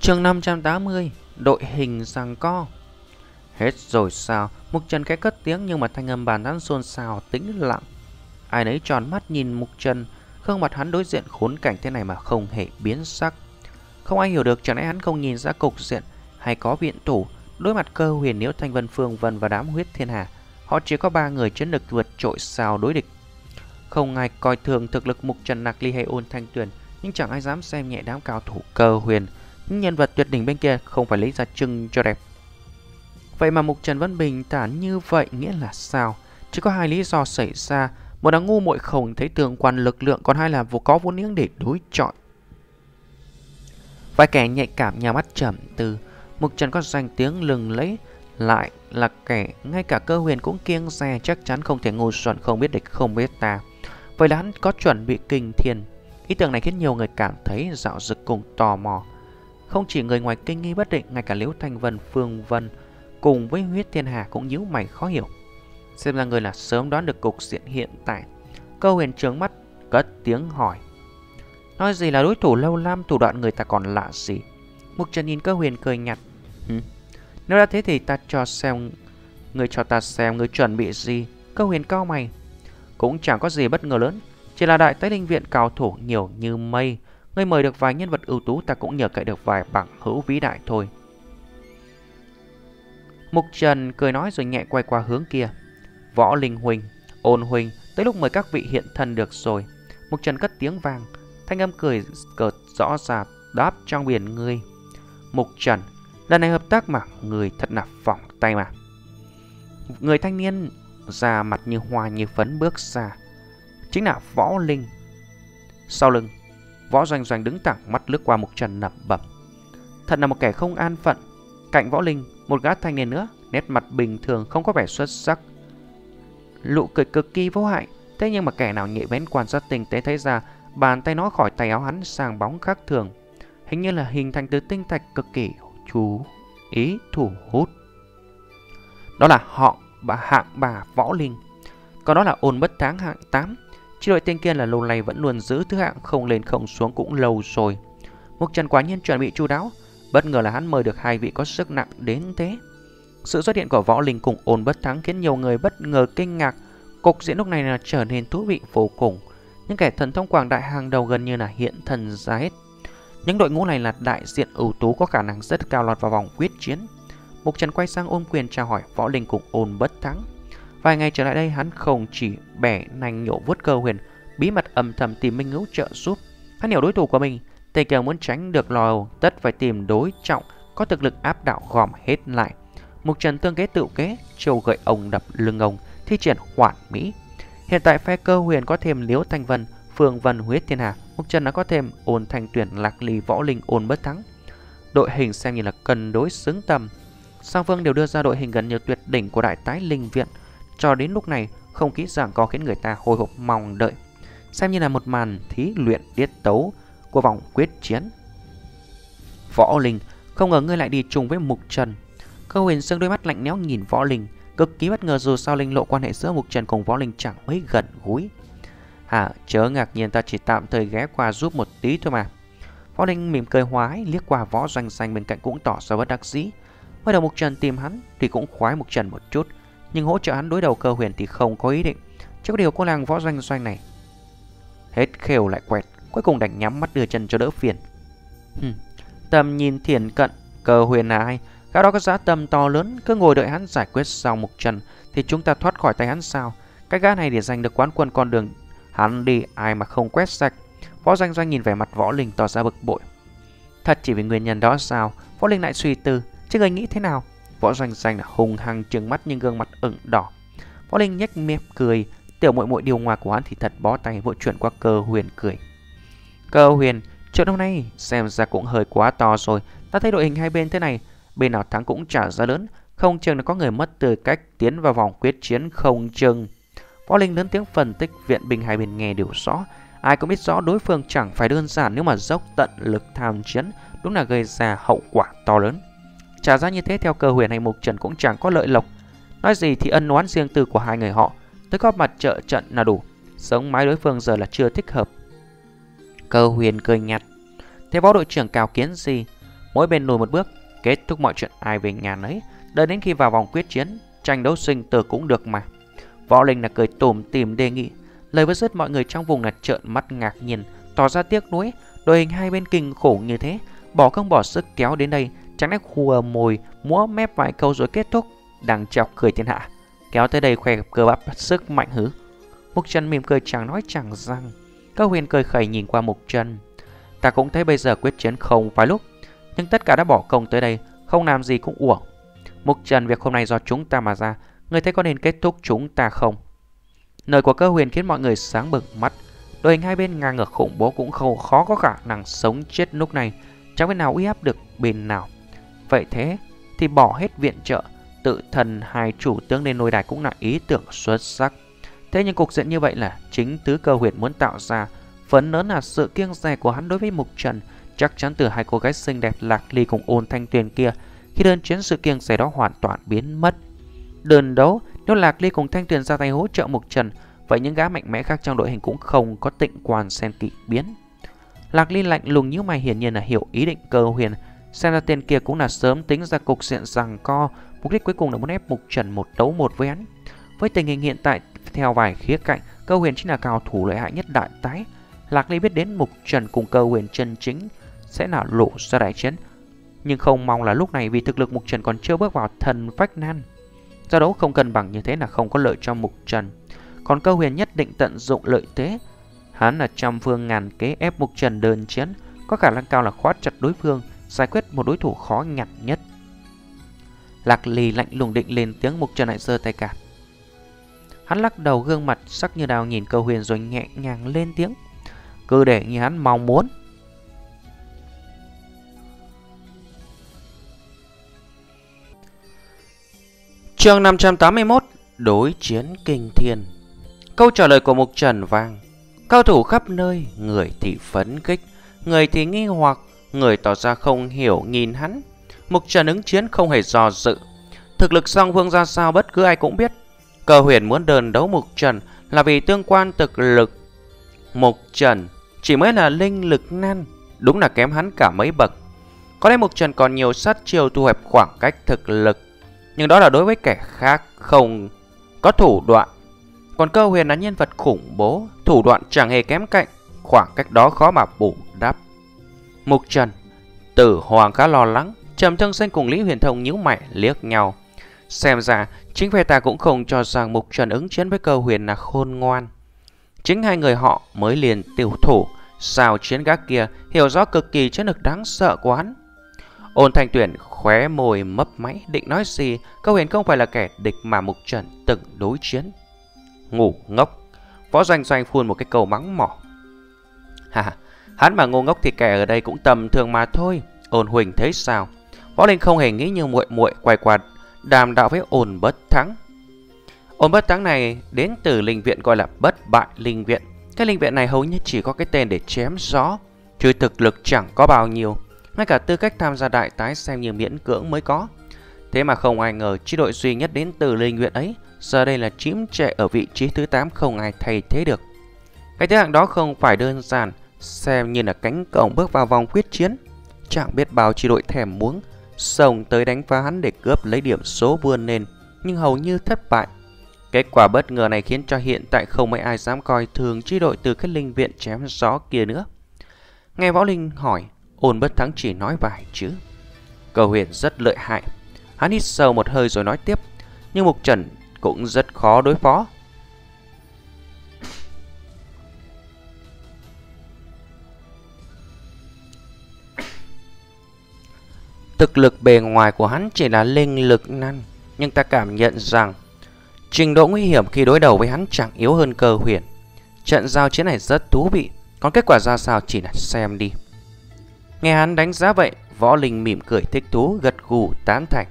Chương 580 Đội hình rằng co. Hết rồi sao? Mục Trần cái cất tiếng nhưng mà thanh âm bàn tán xôn xao, tĩnh lặng. Ai nấy tròn mắt nhìn Mục Trần. Gương mặt hắn đối diện khốn cảnh thế này mà không hề biến sắc. Không ai hiểu được, chẳng lẽ hắn không nhìn ra cục diện hay có viện thủ? Đối mặt cơ huyền nhiễu thanh vân phương vân và đám huyết thiên hà. Họ chỉ có ba người chiến lực vượt trội sao đối địch. Không ai coi thường thực lực mục trần nạc ly hay ôn thanh tuyền, nhưng chẳng ai dám xem nhẹ đám cao thủ cơ huyền. Những nhân vật tuyệt đỉnh bên kia không phải lấy ra trưng cho đẹp. Vậy mà mục trần vẫn bình tản như vậy nghĩa là sao? Chỉ có hai lý do xảy ra. Một là ngu muội không thấy tường quan lực lượng, còn hai là vô có vốn liếng để đối chọi. Vài kẻ nhạy cảm nhà mắt trầm tư Mục Trần có danh tiếng lừng lấy Lại là kẻ ngay cả cơ huyền cũng kiêng xe Chắc chắn không thể ngu xuẩn không biết địch không biết ta. Vậy là hắn có chuẩn bị kinh thiên. Ý tưởng này khiến nhiều người cảm thấy dạo dực cùng tò mò. Không chỉ người ngoài kinh nghi bất định Ngay cả Liễu Thanh Vân, Phương Vân Cùng với huyết thiên hà cũng nhíu mày khó hiểu. Xem ra người là sớm đoán được cục diện hiện tại. Cơ huyền trướng mắt cất tiếng hỏi. Nói gì là đối thủ lâu năm thủ đoạn người ta còn lạ gì? Mục Trần nhìn cơ huyền cười nhạt. Hừ. Nếu đã thế thì ta cho xem, Người cho ta xem người chuẩn bị gì. Cơ huyền cao mày. Cũng chẳng có gì bất ngờ lớn, Chỉ là đại tái linh viện cao thủ nhiều như mây. Người mời được vài nhân vật ưu tú, Ta cũng nhờ cậy được vài bằng hữu vĩ đại thôi. Mục Trần cười nói rồi nhẹ quay qua hướng kia. Võ Linh Huỳnh, Ôn Huỳnh, Tới lúc mời các vị hiện thân được rồi. Mục Trần cất tiếng vàng, Thanh âm cười cợt rõ ràng đáp trong biển người. Mục Trần. Lần này hợp tác mà, Người thật là phỏng tay mà. Người thanh niên da mặt như hoa như phấn bước ra, Chính là Võ Linh. Sau lưng, Võ Doanh Doanh đứng thẳng mắt lướt qua Mục Trần nập bẩm. Thật là một kẻ không an phận. Cạnh Võ Linh, Một gã thanh niên nữa, Nét mặt bình thường, không có vẻ xuất sắc. Lụ cười cực kỳ vô hại, Thế nhưng mà kẻ nào nhạy bén quan sát tinh tế thấy ra, Bàn tay nó khỏi tay áo hắn sang bóng khác thường. Hình như là hình thành từ tinh thạch cực kỳ chú ý, thủ hút. Đó là họ, bà hạng, bà võ linh. Còn đó là ôn bất tháng hạng 8 Chi đội tên kia là lâu nay vẫn luôn giữ thứ hạng không lên không xuống cũng lâu rồi. Mục Trần quá nhiên chuẩn bị chu đáo. Bất ngờ là hắn mời được hai vị có sức nặng đến thế. Sự xuất hiện của võ linh cùng ôn bất thắng khiến nhiều người bất ngờ kinh ngạc. Cục diễn lúc này là trở nên thú vị vô cùng. Những kẻ thần thông quảng đại hàng đầu gần như là hiện thần ra hết. Những đội ngũ này là đại diện ưu tú có khả năng rất cao lọt vào vòng quyết chiến. Mục Trần quay sang ôm quyền chào hỏi Võ Linh cùng ôn bất thắng. Vài ngày trở lại đây hắn không chỉ bẻ nành nhổ vuốt cơ huyền, bí mật âm thầm tìm Minh Ngũ trợ giúp. Hắn hiểu đối thủ của mình, Tề Kiều muốn tránh được lò tất phải tìm đối trọng có thực lực áp đảo gom hết lại. Mục Trần tương kế tự kế, chiều gợi ông đập lưng ông, thi triển hoàn mỹ. Hiện tại phe cơ huyền có thêm Liễu Thanh Vân, Phương Vân huyết thiên hà, Mục Trần đã có thêm ôn Thanh tuyển lạc lì võ linh ôn bất thắng. Đội hình xem như là cân đối xứng tầm. Song phương đều đưa ra đội hình gần như tuyệt đỉnh của đại tái linh viện. Cho đến lúc này, không khí giảng có khiến người ta hồi hộp mong đợi. Xem như là một màn thí luyện tiết tấu của vòng quyết chiến. Võ Linh không ngờ ngươi lại đi chung với Mục Trần. Cơ huyền sương đôi mắt lạnh lẽo nhìn Võ Linh, cực kỳ bất ngờ dù sao Linh lộ quan hệ giữa Mục Trần cùng Võ Linh chẳng mấy gần gũi. Hả, chớ ngạc nhiên ta chỉ tạm thời ghé qua giúp một tí thôi mà. Võ Linh mỉm cười hoái, liếc qua Võ Doanh Doanh bên cạnh cũng tỏ ra bất đắc dĩ. Mới đầu Mục Trần tìm hắn thì cũng khoái Mục Trần một chút, nhưng hỗ trợ hắn đối đầu cơ huyền thì không có ý định. Chỉ có điều cô làng Võ Doanh Doanh này hết khều lại quẹt, cuối cùng đành nhắm mắt đưa chân cho đỡ phiền. Hừm, tầm nhìn thiền cận, cơ huyền là ai? Gã đó có giá tầm to lớn, cứ ngồi đợi hắn giải quyết xong Mục Trần thì chúng ta thoát khỏi tay hắn sao? Cái gã này để giành được quán quân con đường Hắn đi, ai mà không quét sạch. Võ Doanh Doanh nhìn vẻ mặt Võ Linh tỏ ra bực bội. Thật chỉ vì nguyên nhân đó sao? Võ Linh lại suy tư, Chứ người nghĩ thế nào? Võ Doanh Doanh là hùng hăng trừng mắt nhưng gương mặt ửng đỏ. Võ Linh nhếch mép cười, Tiểu muội muội điều hòa của hắn thì thật bó tay vội chuyển qua cơ huyền cười. Cơ huyền, Chuyện hôm nay xem ra cũng hơi quá to rồi. Ta thấy đội hình hai bên thế này, Bên nào thắng cũng trả ra lớn. Không chừng là có người mất từ cách tiến vào vòng quyết chiến không chừng. Võ Linh lớn tiếng phân tích viện binh hai bên nghe đều rõ. Ai cũng biết rõ đối phương chẳng phải đơn giản nếu mà dốc tận lực tham chiến, đúng là gây ra hậu quả to lớn. Trả ra như thế theo cơ huyền hay mục trần cũng chẳng có lợi lộc. Nói gì thì ân oán riêng tư của hai người họ, tới góp mặt trợ trận là đủ. Sống mái đối phương giờ là chưa thích hợp. Cơ huyền cười nhạt. Thế võ đội trưởng cao kiến gì? Mỗi bên lùi một bước, kết thúc mọi chuyện ai về nhà nấy. Đợi đến khi vào vòng quyết chiến, tranh đấu sinh tử cũng được mà. Võ Linh là cười tủm tìm đề nghị. Lời bất dứt mọi người trong vùng là trợn mắt ngạc nhiên, tỏ ra tiếc nuối. Đội hình hai bên kinh khủng như thế, bỏ công bỏ sức kéo đến đây, chẳng lẽ khua mồi, múa mép vài câu rồi kết thúc. Đằng chọc cười thiên hạ, kéo tới đây khoe cơ bắp sức mạnh hứ. Mục Trần mỉm cười chẳng nói chẳng rằng. Các huyền cười khẩy nhìn qua Mục Trần. Ta cũng thấy bây giờ quyết chiến không phải lúc, nhưng tất cả đã bỏ công tới đây, không làm gì cũng uổng. Mục Trần việc hôm nay do chúng ta mà ra, Người thấy có nên kết thúc chúng ta không? Lời của cơ huyền khiến mọi người sáng bừng mắt. Đội hình hai bên ngang ngược khủng bố cũng không khó có khả năng sống chết lúc này. Chẳng bên nào uy áp được bên nào. Vậy thế thì bỏ hết viện trợ. Tự thần hai chủ tướng lên nôi đài cũng là ý tưởng xuất sắc. Thế nhưng cục diện như vậy là chính tứ cơ huyền muốn tạo ra. Phấn lớn là sự kiêng dè của hắn đối với Mục Trần. Chắc chắn từ hai cô gái xinh đẹp lạc ly cùng ôn thanh tuyền kia. Khi đơn chiến sự kiêng dè đó hoàn toàn biến mất. Đơn đấu, nếu Lạc Ly cùng Thanh Tuyền ra tay hỗ trợ Mục Trần, vậy những gã mạnh mẽ khác trong đội hình cũng không có tịnh quan xen kỵ biến. Lạc Ly lạnh lùng như mày hiển nhiên là hiểu ý định cơ huyền, xem ra tên kia cũng là sớm tính ra cục diện rằng co, mục đích cuối cùng là muốn ép Mục Trần một đấu một với hắn. Với tình hình hiện tại, theo vài khía cạnh, cơ huyền chính là cao thủ lợi hại nhất đại tái. Lạc Ly biết đến Mục Trần cùng cơ huyền chân chính sẽ là lộ ra đại chiến, nhưng không mong là lúc này vì thực lực Mục Trần còn chưa bước vào thần phách nan giao đấu không cân bằng như thế là không có lợi cho mục trần. Còn cơ huyền nhất định tận dụng lợi thế. Hắn là trăm phương ngàn kế ép mục trần đơn chiến, Có khả năng cao là khóa chặt đối phương, Giải quyết một đối thủ khó nhặt nhất. Lạc lì lạnh lùng định lên tiếng mục trần lại giơ tay cản Hắn lắc đầu gương mặt, sắc như đào nhìn cơ huyền rồi nhẹ nhàng lên tiếng. Cứ để như hắn mong muốn. Chương 581 Đối chiến kinh thiên. Câu trả lời của Mục Trần vang, Cao thủ khắp nơi, Người thì phấn kích Người thì nghi hoặc, Người tỏ ra không hiểu nhìn hắn. Mục Trần ứng chiến không hề do dự. Thực lực song phương ra sao bất cứ ai cũng biết. Cờ huyền muốn đơn đấu Mục Trần Là vì tương quan thực lực. Mục Trần Chỉ mới là linh lực nan, Đúng là kém hắn cả mấy bậc. Có lẽ Mục Trần còn nhiều sát chiều thu hẹp khoảng cách thực lực nhưng đó là đối với kẻ khác không có thủ đoạn. Còn cơ huyền là nhân vật khủng bố, thủ đoạn chẳng hề kém cạnh, khoảng cách đó khó mà bù đắp. Mục Trần, Tử Hoàng khá lo lắng, Trầm Thương Sinh cùng Lý Huyền Thông nhíu mày liếc nhau. Xem ra, chính phe ta cũng không cho rằng Mục Trần ứng chiến với cơ huyền là khôn ngoan. Chính hai người họ mới liền tiểu thủ, sao chiến gác kia hiểu rõ cực kỳ chiến lực đáng sợ của hắn. Ôn thanh tuyển khóe môi mấp máy định nói gì, Câu huyền không phải là kẻ địch mà Mục Trần từng đối chiến. Ngủ ngốc, võ doanh doanh phun một cái câu mắng mỏ. Hà, hắn mà ngu ngốc thì kẻ ở đây cũng tầm thường mà thôi. Ôn Huỳnh thấy sao? Võ Linh không hề nghĩ như muội muội quay quạt, đàm đạo với ôn bất thắng. Ôn bất thắng này đến từ linh viện gọi là bất bại linh viện. Cái linh viện này hầu như chỉ có cái tên để chém gió, chứ thực lực chẳng có bao nhiêu. Ngay cả tư cách tham gia đại tái xem như miễn cưỡng mới có. Thế mà không ai ngờ chi đội duy nhất đến từ linh nguyện ấy giờ đây là chiếm trệ ở vị trí thứ 8 không ai thay thế được. Cái thứ hạng đó không phải đơn giản, xem như là cánh cổng bước vào vòng quyết chiến. Chẳng biết bao chi đội thèm muốn sồng tới đánh phá hắn để cướp lấy điểm số vươn lên, nhưng hầu như thất bại. Kết quả bất ngờ này khiến cho hiện tại không mấy ai dám coi thường chi đội từ cái linh viện chém gió kia nữa. Nghe Võ Linh hỏi, ôn bất thắng chỉ nói vài chữ. Cầu huyền rất lợi hại. Hắn hít sâu một hơi rồi nói tiếp, nhưng Mục Trần cũng rất khó đối phó. Thực lực bề ngoài của hắn chỉ là linh lực năn, nhưng ta cảm nhận rằng trình độ nguy hiểm khi đối đầu với hắn chẳng yếu hơn cơ huyền. Trận giao chiến này rất thú vị, còn kết quả ra sao chỉ là xem đi. Nghe hắn đánh giá vậy, võ linh mỉm cười thích thú gật gù tán thành.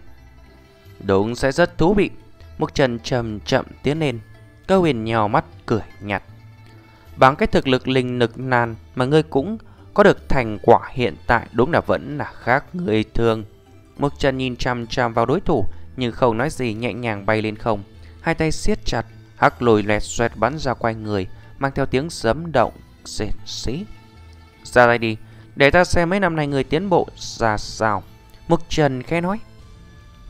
Đúng sẽ rất thú vị. Mục Trần chậm chậm tiến lên, cơ huyền nhào mắt cười nhạt. Bằng cái thực lực linh lực nàn mà ngươi cũng có được thành quả hiện tại đúng là vẫn là khác người thường. Mục Trần nhìn chăm chăm vào đối thủ nhưng không nói gì nhẹ nhàng bay lên không. Hai tay siết chặt, hắc lùi lẹt xoẹt bắn ra quanh người, mang theo tiếng sấm động, xệt xí. Ra đây đi, để ta xem mấy năm nay người tiến bộ ra sao. Mục Trần khẽ nói.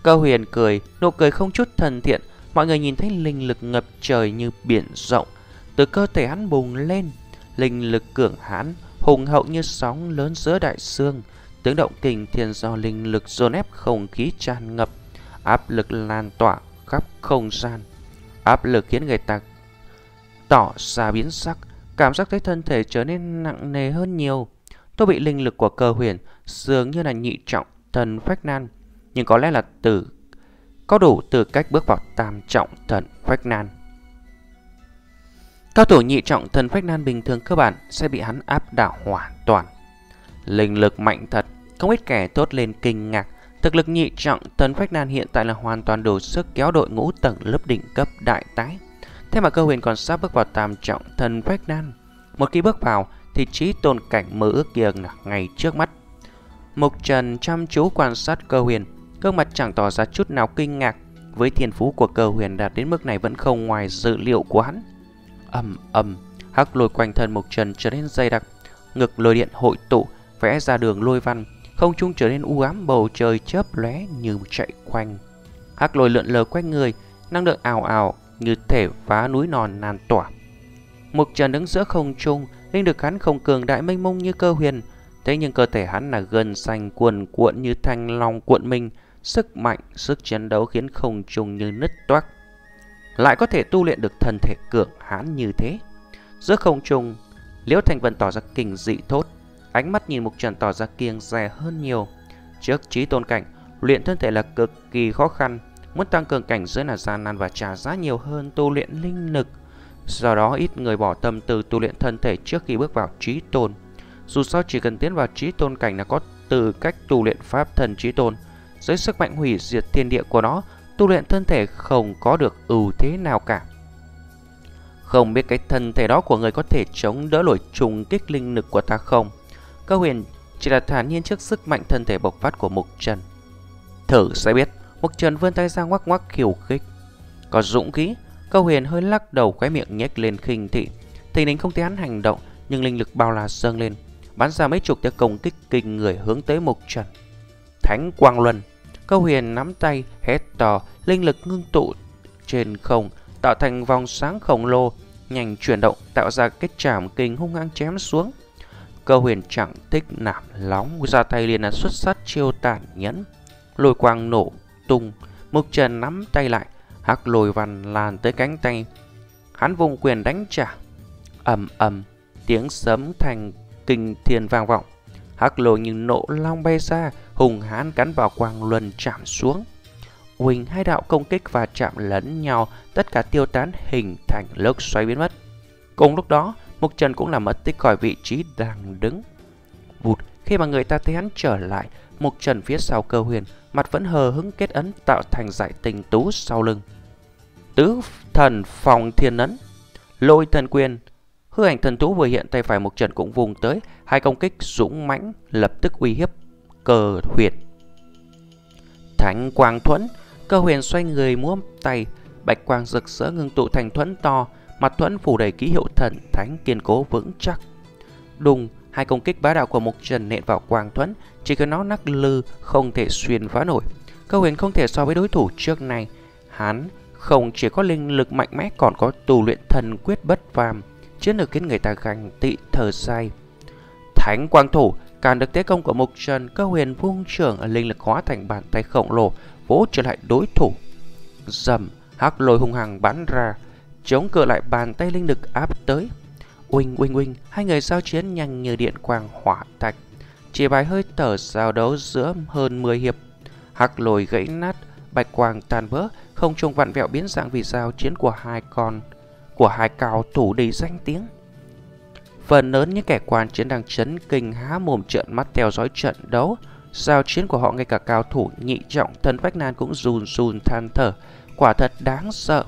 Cơ huyền cười, nụ cười không chút thân thiện. Mọi người nhìn thấy linh lực ngập trời như biển rộng. Từ cơ thể hắn bùng lên, linh lực cường hãn hùng hậu như sóng lớn giữa đại dương, tiếng động kinh thiên do linh lực dồn ép không khí tràn ngập, áp lực lan tỏa khắp không gian. Áp lực khiến người ta tỏ ra biến sắc, cảm giác thấy thân thể trở nên nặng nề hơn nhiều. Tôi bị linh lực của cơ huyền dường như là nhị trọng thần phách nan, nhưng có lẽ là từ có đủ tư cách bước vào tam trọng thần phách nan. Cao thủ nhị trọng thần phách nan bình thường cơ bản sẽ bị hắn áp đảo hoàn toàn. Linh lực mạnh thật, không ít kẻ tốt lên kinh ngạc. Thực lực nhị trọng thần phách nan hiện tại là hoàn toàn đủ sức kéo đội ngũ tầng lớp đỉnh cấp đại tái. Thế mà cơ huyền còn sắp bước vào tam trọng thần phách nan. Một khi bước vào thì trí tôn cảnh mơ ước kia là ngay trước mắt. Mục Trần chăm chú quan sát cơ huyền, gương mặt chẳng tỏ ra chút nào kinh ngạc. Với thiên phú của cơ huyền đạt đến mức này vẫn không ngoài dự liệu của hắn. Ầm ầm hắc lôi quanh thân mục trần trở nên dày đặc. Ngực lôi điện hội tụ vẽ ra đường lôi văn. Không trung trở nên u ám bầu trời chớp lóe như chạy quanh. Hắc lôi lượn lờ quanh người năng lượng ảo ảo như thể phá núi non nan tỏa. Mục trần đứng giữa không trung linh được hắn không cường đại mênh mông như cơ huyền thế nhưng cơ thể hắn là gần xanh cuồn cuộn như thanh long cuộn mình sức mạnh sức chiến đấu khiến không trung như nứt toác lại có thể tu luyện được thân thể cường hãn như thế. Giữa không trung, Liễu Thành Vân tỏ ra kinh dị thốt, ánh mắt nhìn Mục Trần tỏ ra kiêng dè hơn nhiều. Trước trí tôn cảnh, luyện thân thể là cực kỳ khó khăn, muốn tăng cường cảnh giới là gian nan và trả giá nhiều hơn tu luyện linh lực. Do đó ít người bỏ tâm từ tu luyện thân thể trước khi bước vào trí tôn. Dù sao chỉ cần tiến vào trí tôn cảnh là có từ cách tu luyện pháp thần trí tôn, dưới sức mạnh hủy diệt thiên địa của nó tu luyện thân thể không có được ưu thế nào cả. Không biết cái thân thể đó của người có thể chống đỡ nổi trùng kích linh lực của ta không? Cơ huyền chỉ là thản nhiên trước sức mạnh thân thể bộc phát của Mục Trần. Thử sẽ biết, Mục Trần vươn tay ra ngoắc ngoắc khiêu khích. Có dũng khí, Câu huyền hơi lắc đầu khóe miệng nhếch lên khinh thị. Thầy Ninh không thấy hắn hành động, nhưng linh lực bao la dâng lên, bắn ra mấy chục tia công kích kinh người hướng tới Mục Trần. Thánh Quang Luân Câu huyền nắm tay, hét to, linh lực ngưng tụ trên không, tạo thành vòng sáng khổng lồ, nhanh chuyển động tạo ra cái chạm kinh hung hăng chém xuống. Câu huyền chẳng thích nảm lóng, ra tay liền là xuất sát chiêu tàn nhẫn. Lôi quang nổ tung, mục trần nắm tay lại, hắc lôi văn lan tới cánh tay. Hắn vùng quyền đánh trả. ầm ầm, tiếng sấm thành kinh thiên vang vọng. Hắc lôi như nộ long bay xa, hùng hán cắn vào quang luân chạm xuống. Huỳnh hai đạo công kích và chạm lẫn nhau, tất cả tiêu tán hình thành lốc xoáy biến mất. Cùng lúc đó, Mục Trần cũng là mất tích khỏi vị trí đang đứng. Vụt, khi mà người ta thấy hắn trở lại, Mục Trần phía sau cơ huyền, mặt vẫn hờ hững kết ấn tạo thành giải tình tú sau lưng. Tứ thần phòng thiên ấn, lôi thần quyền, hư ảnh thần thú vừa hiện tay phải một Trần cũng vùng tới, hai công kích dũng mãnh lập tức uy hiếp cờ huyền. Thánh quang thuẫn, cơ huyền xoay người múa tay, bạch quang rực rỡ ngưng tụ thành thuẫn to, mặt thuẫn phủ đầy ký hiệu thần thánh kiên cố vững chắc. Đùng, hai công kích bá đạo của Mục Trần nện vào quang thuẫn, chỉ cần nó nắc lư không thể xuyên phá nổi. Cơ huyền không thể so với đối thủ trước này. Hắn không chỉ có linh lực mạnh mẽ còn có tu luyện thần quyết bất phàm, chiến lược khiến người ta ganh tị thở say Thánh quang thủ cản được thế công của Mục Trần, cơ huyền vung trưởng linh lực hóa thành bàn tay khổng lồ, vỗ trở lại đối thủ. Dầm, hắc lôi hung hăng bắn ra, chống cự lại bàn tay linh lực áp tới. Uinh uinh uinh, hai người giao chiến nhanh như điện quang hỏa thạch. Chỉ vài hơi thở giao đấu giữa hơn 10 hiệp. Hắc lồi gãy nát, bạch quang tan vỡ, không trung vặn vẹo biến dạng vì giao chiến của hai con, của hai cao thủ đầy danh tiếng. Phần lớn những kẻ quan chiến đang chấn kinh há mồm trợn mắt theo dõi trận đấu. Giao chiến của họ ngay cả cao thủ nhị trọng thân vách nan cũng run run than thở. Quả thật đáng sợ.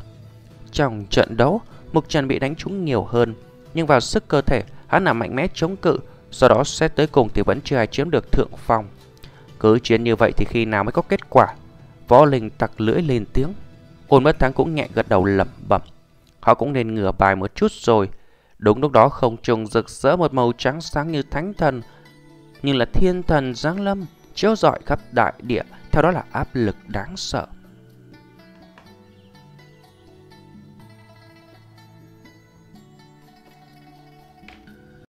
Trong trận đấu, Mục Trần bị đánh trúng nhiều hơn, nhưng vào sức cơ thể, hắn là mạnh mẽ chống cự, do đó xét tới cùng thì vẫn chưa ai chiếm được thượng phong. Cứ chiến như vậy thì khi nào mới có kết quả? Võ Linh tặc lưỡi lên tiếng. Ôn bất thắng cũng nhẹ gật đầu lẩm bẩm. Họ cũng nên ngửa bài một chút rồi. Đúng lúc đó không trùng rực rỡ một màu trắng sáng như thánh thần, nhưng là thiên thần giáng lâm, chiếu rọi khắp đại địa, theo đó là áp lực đáng sợ.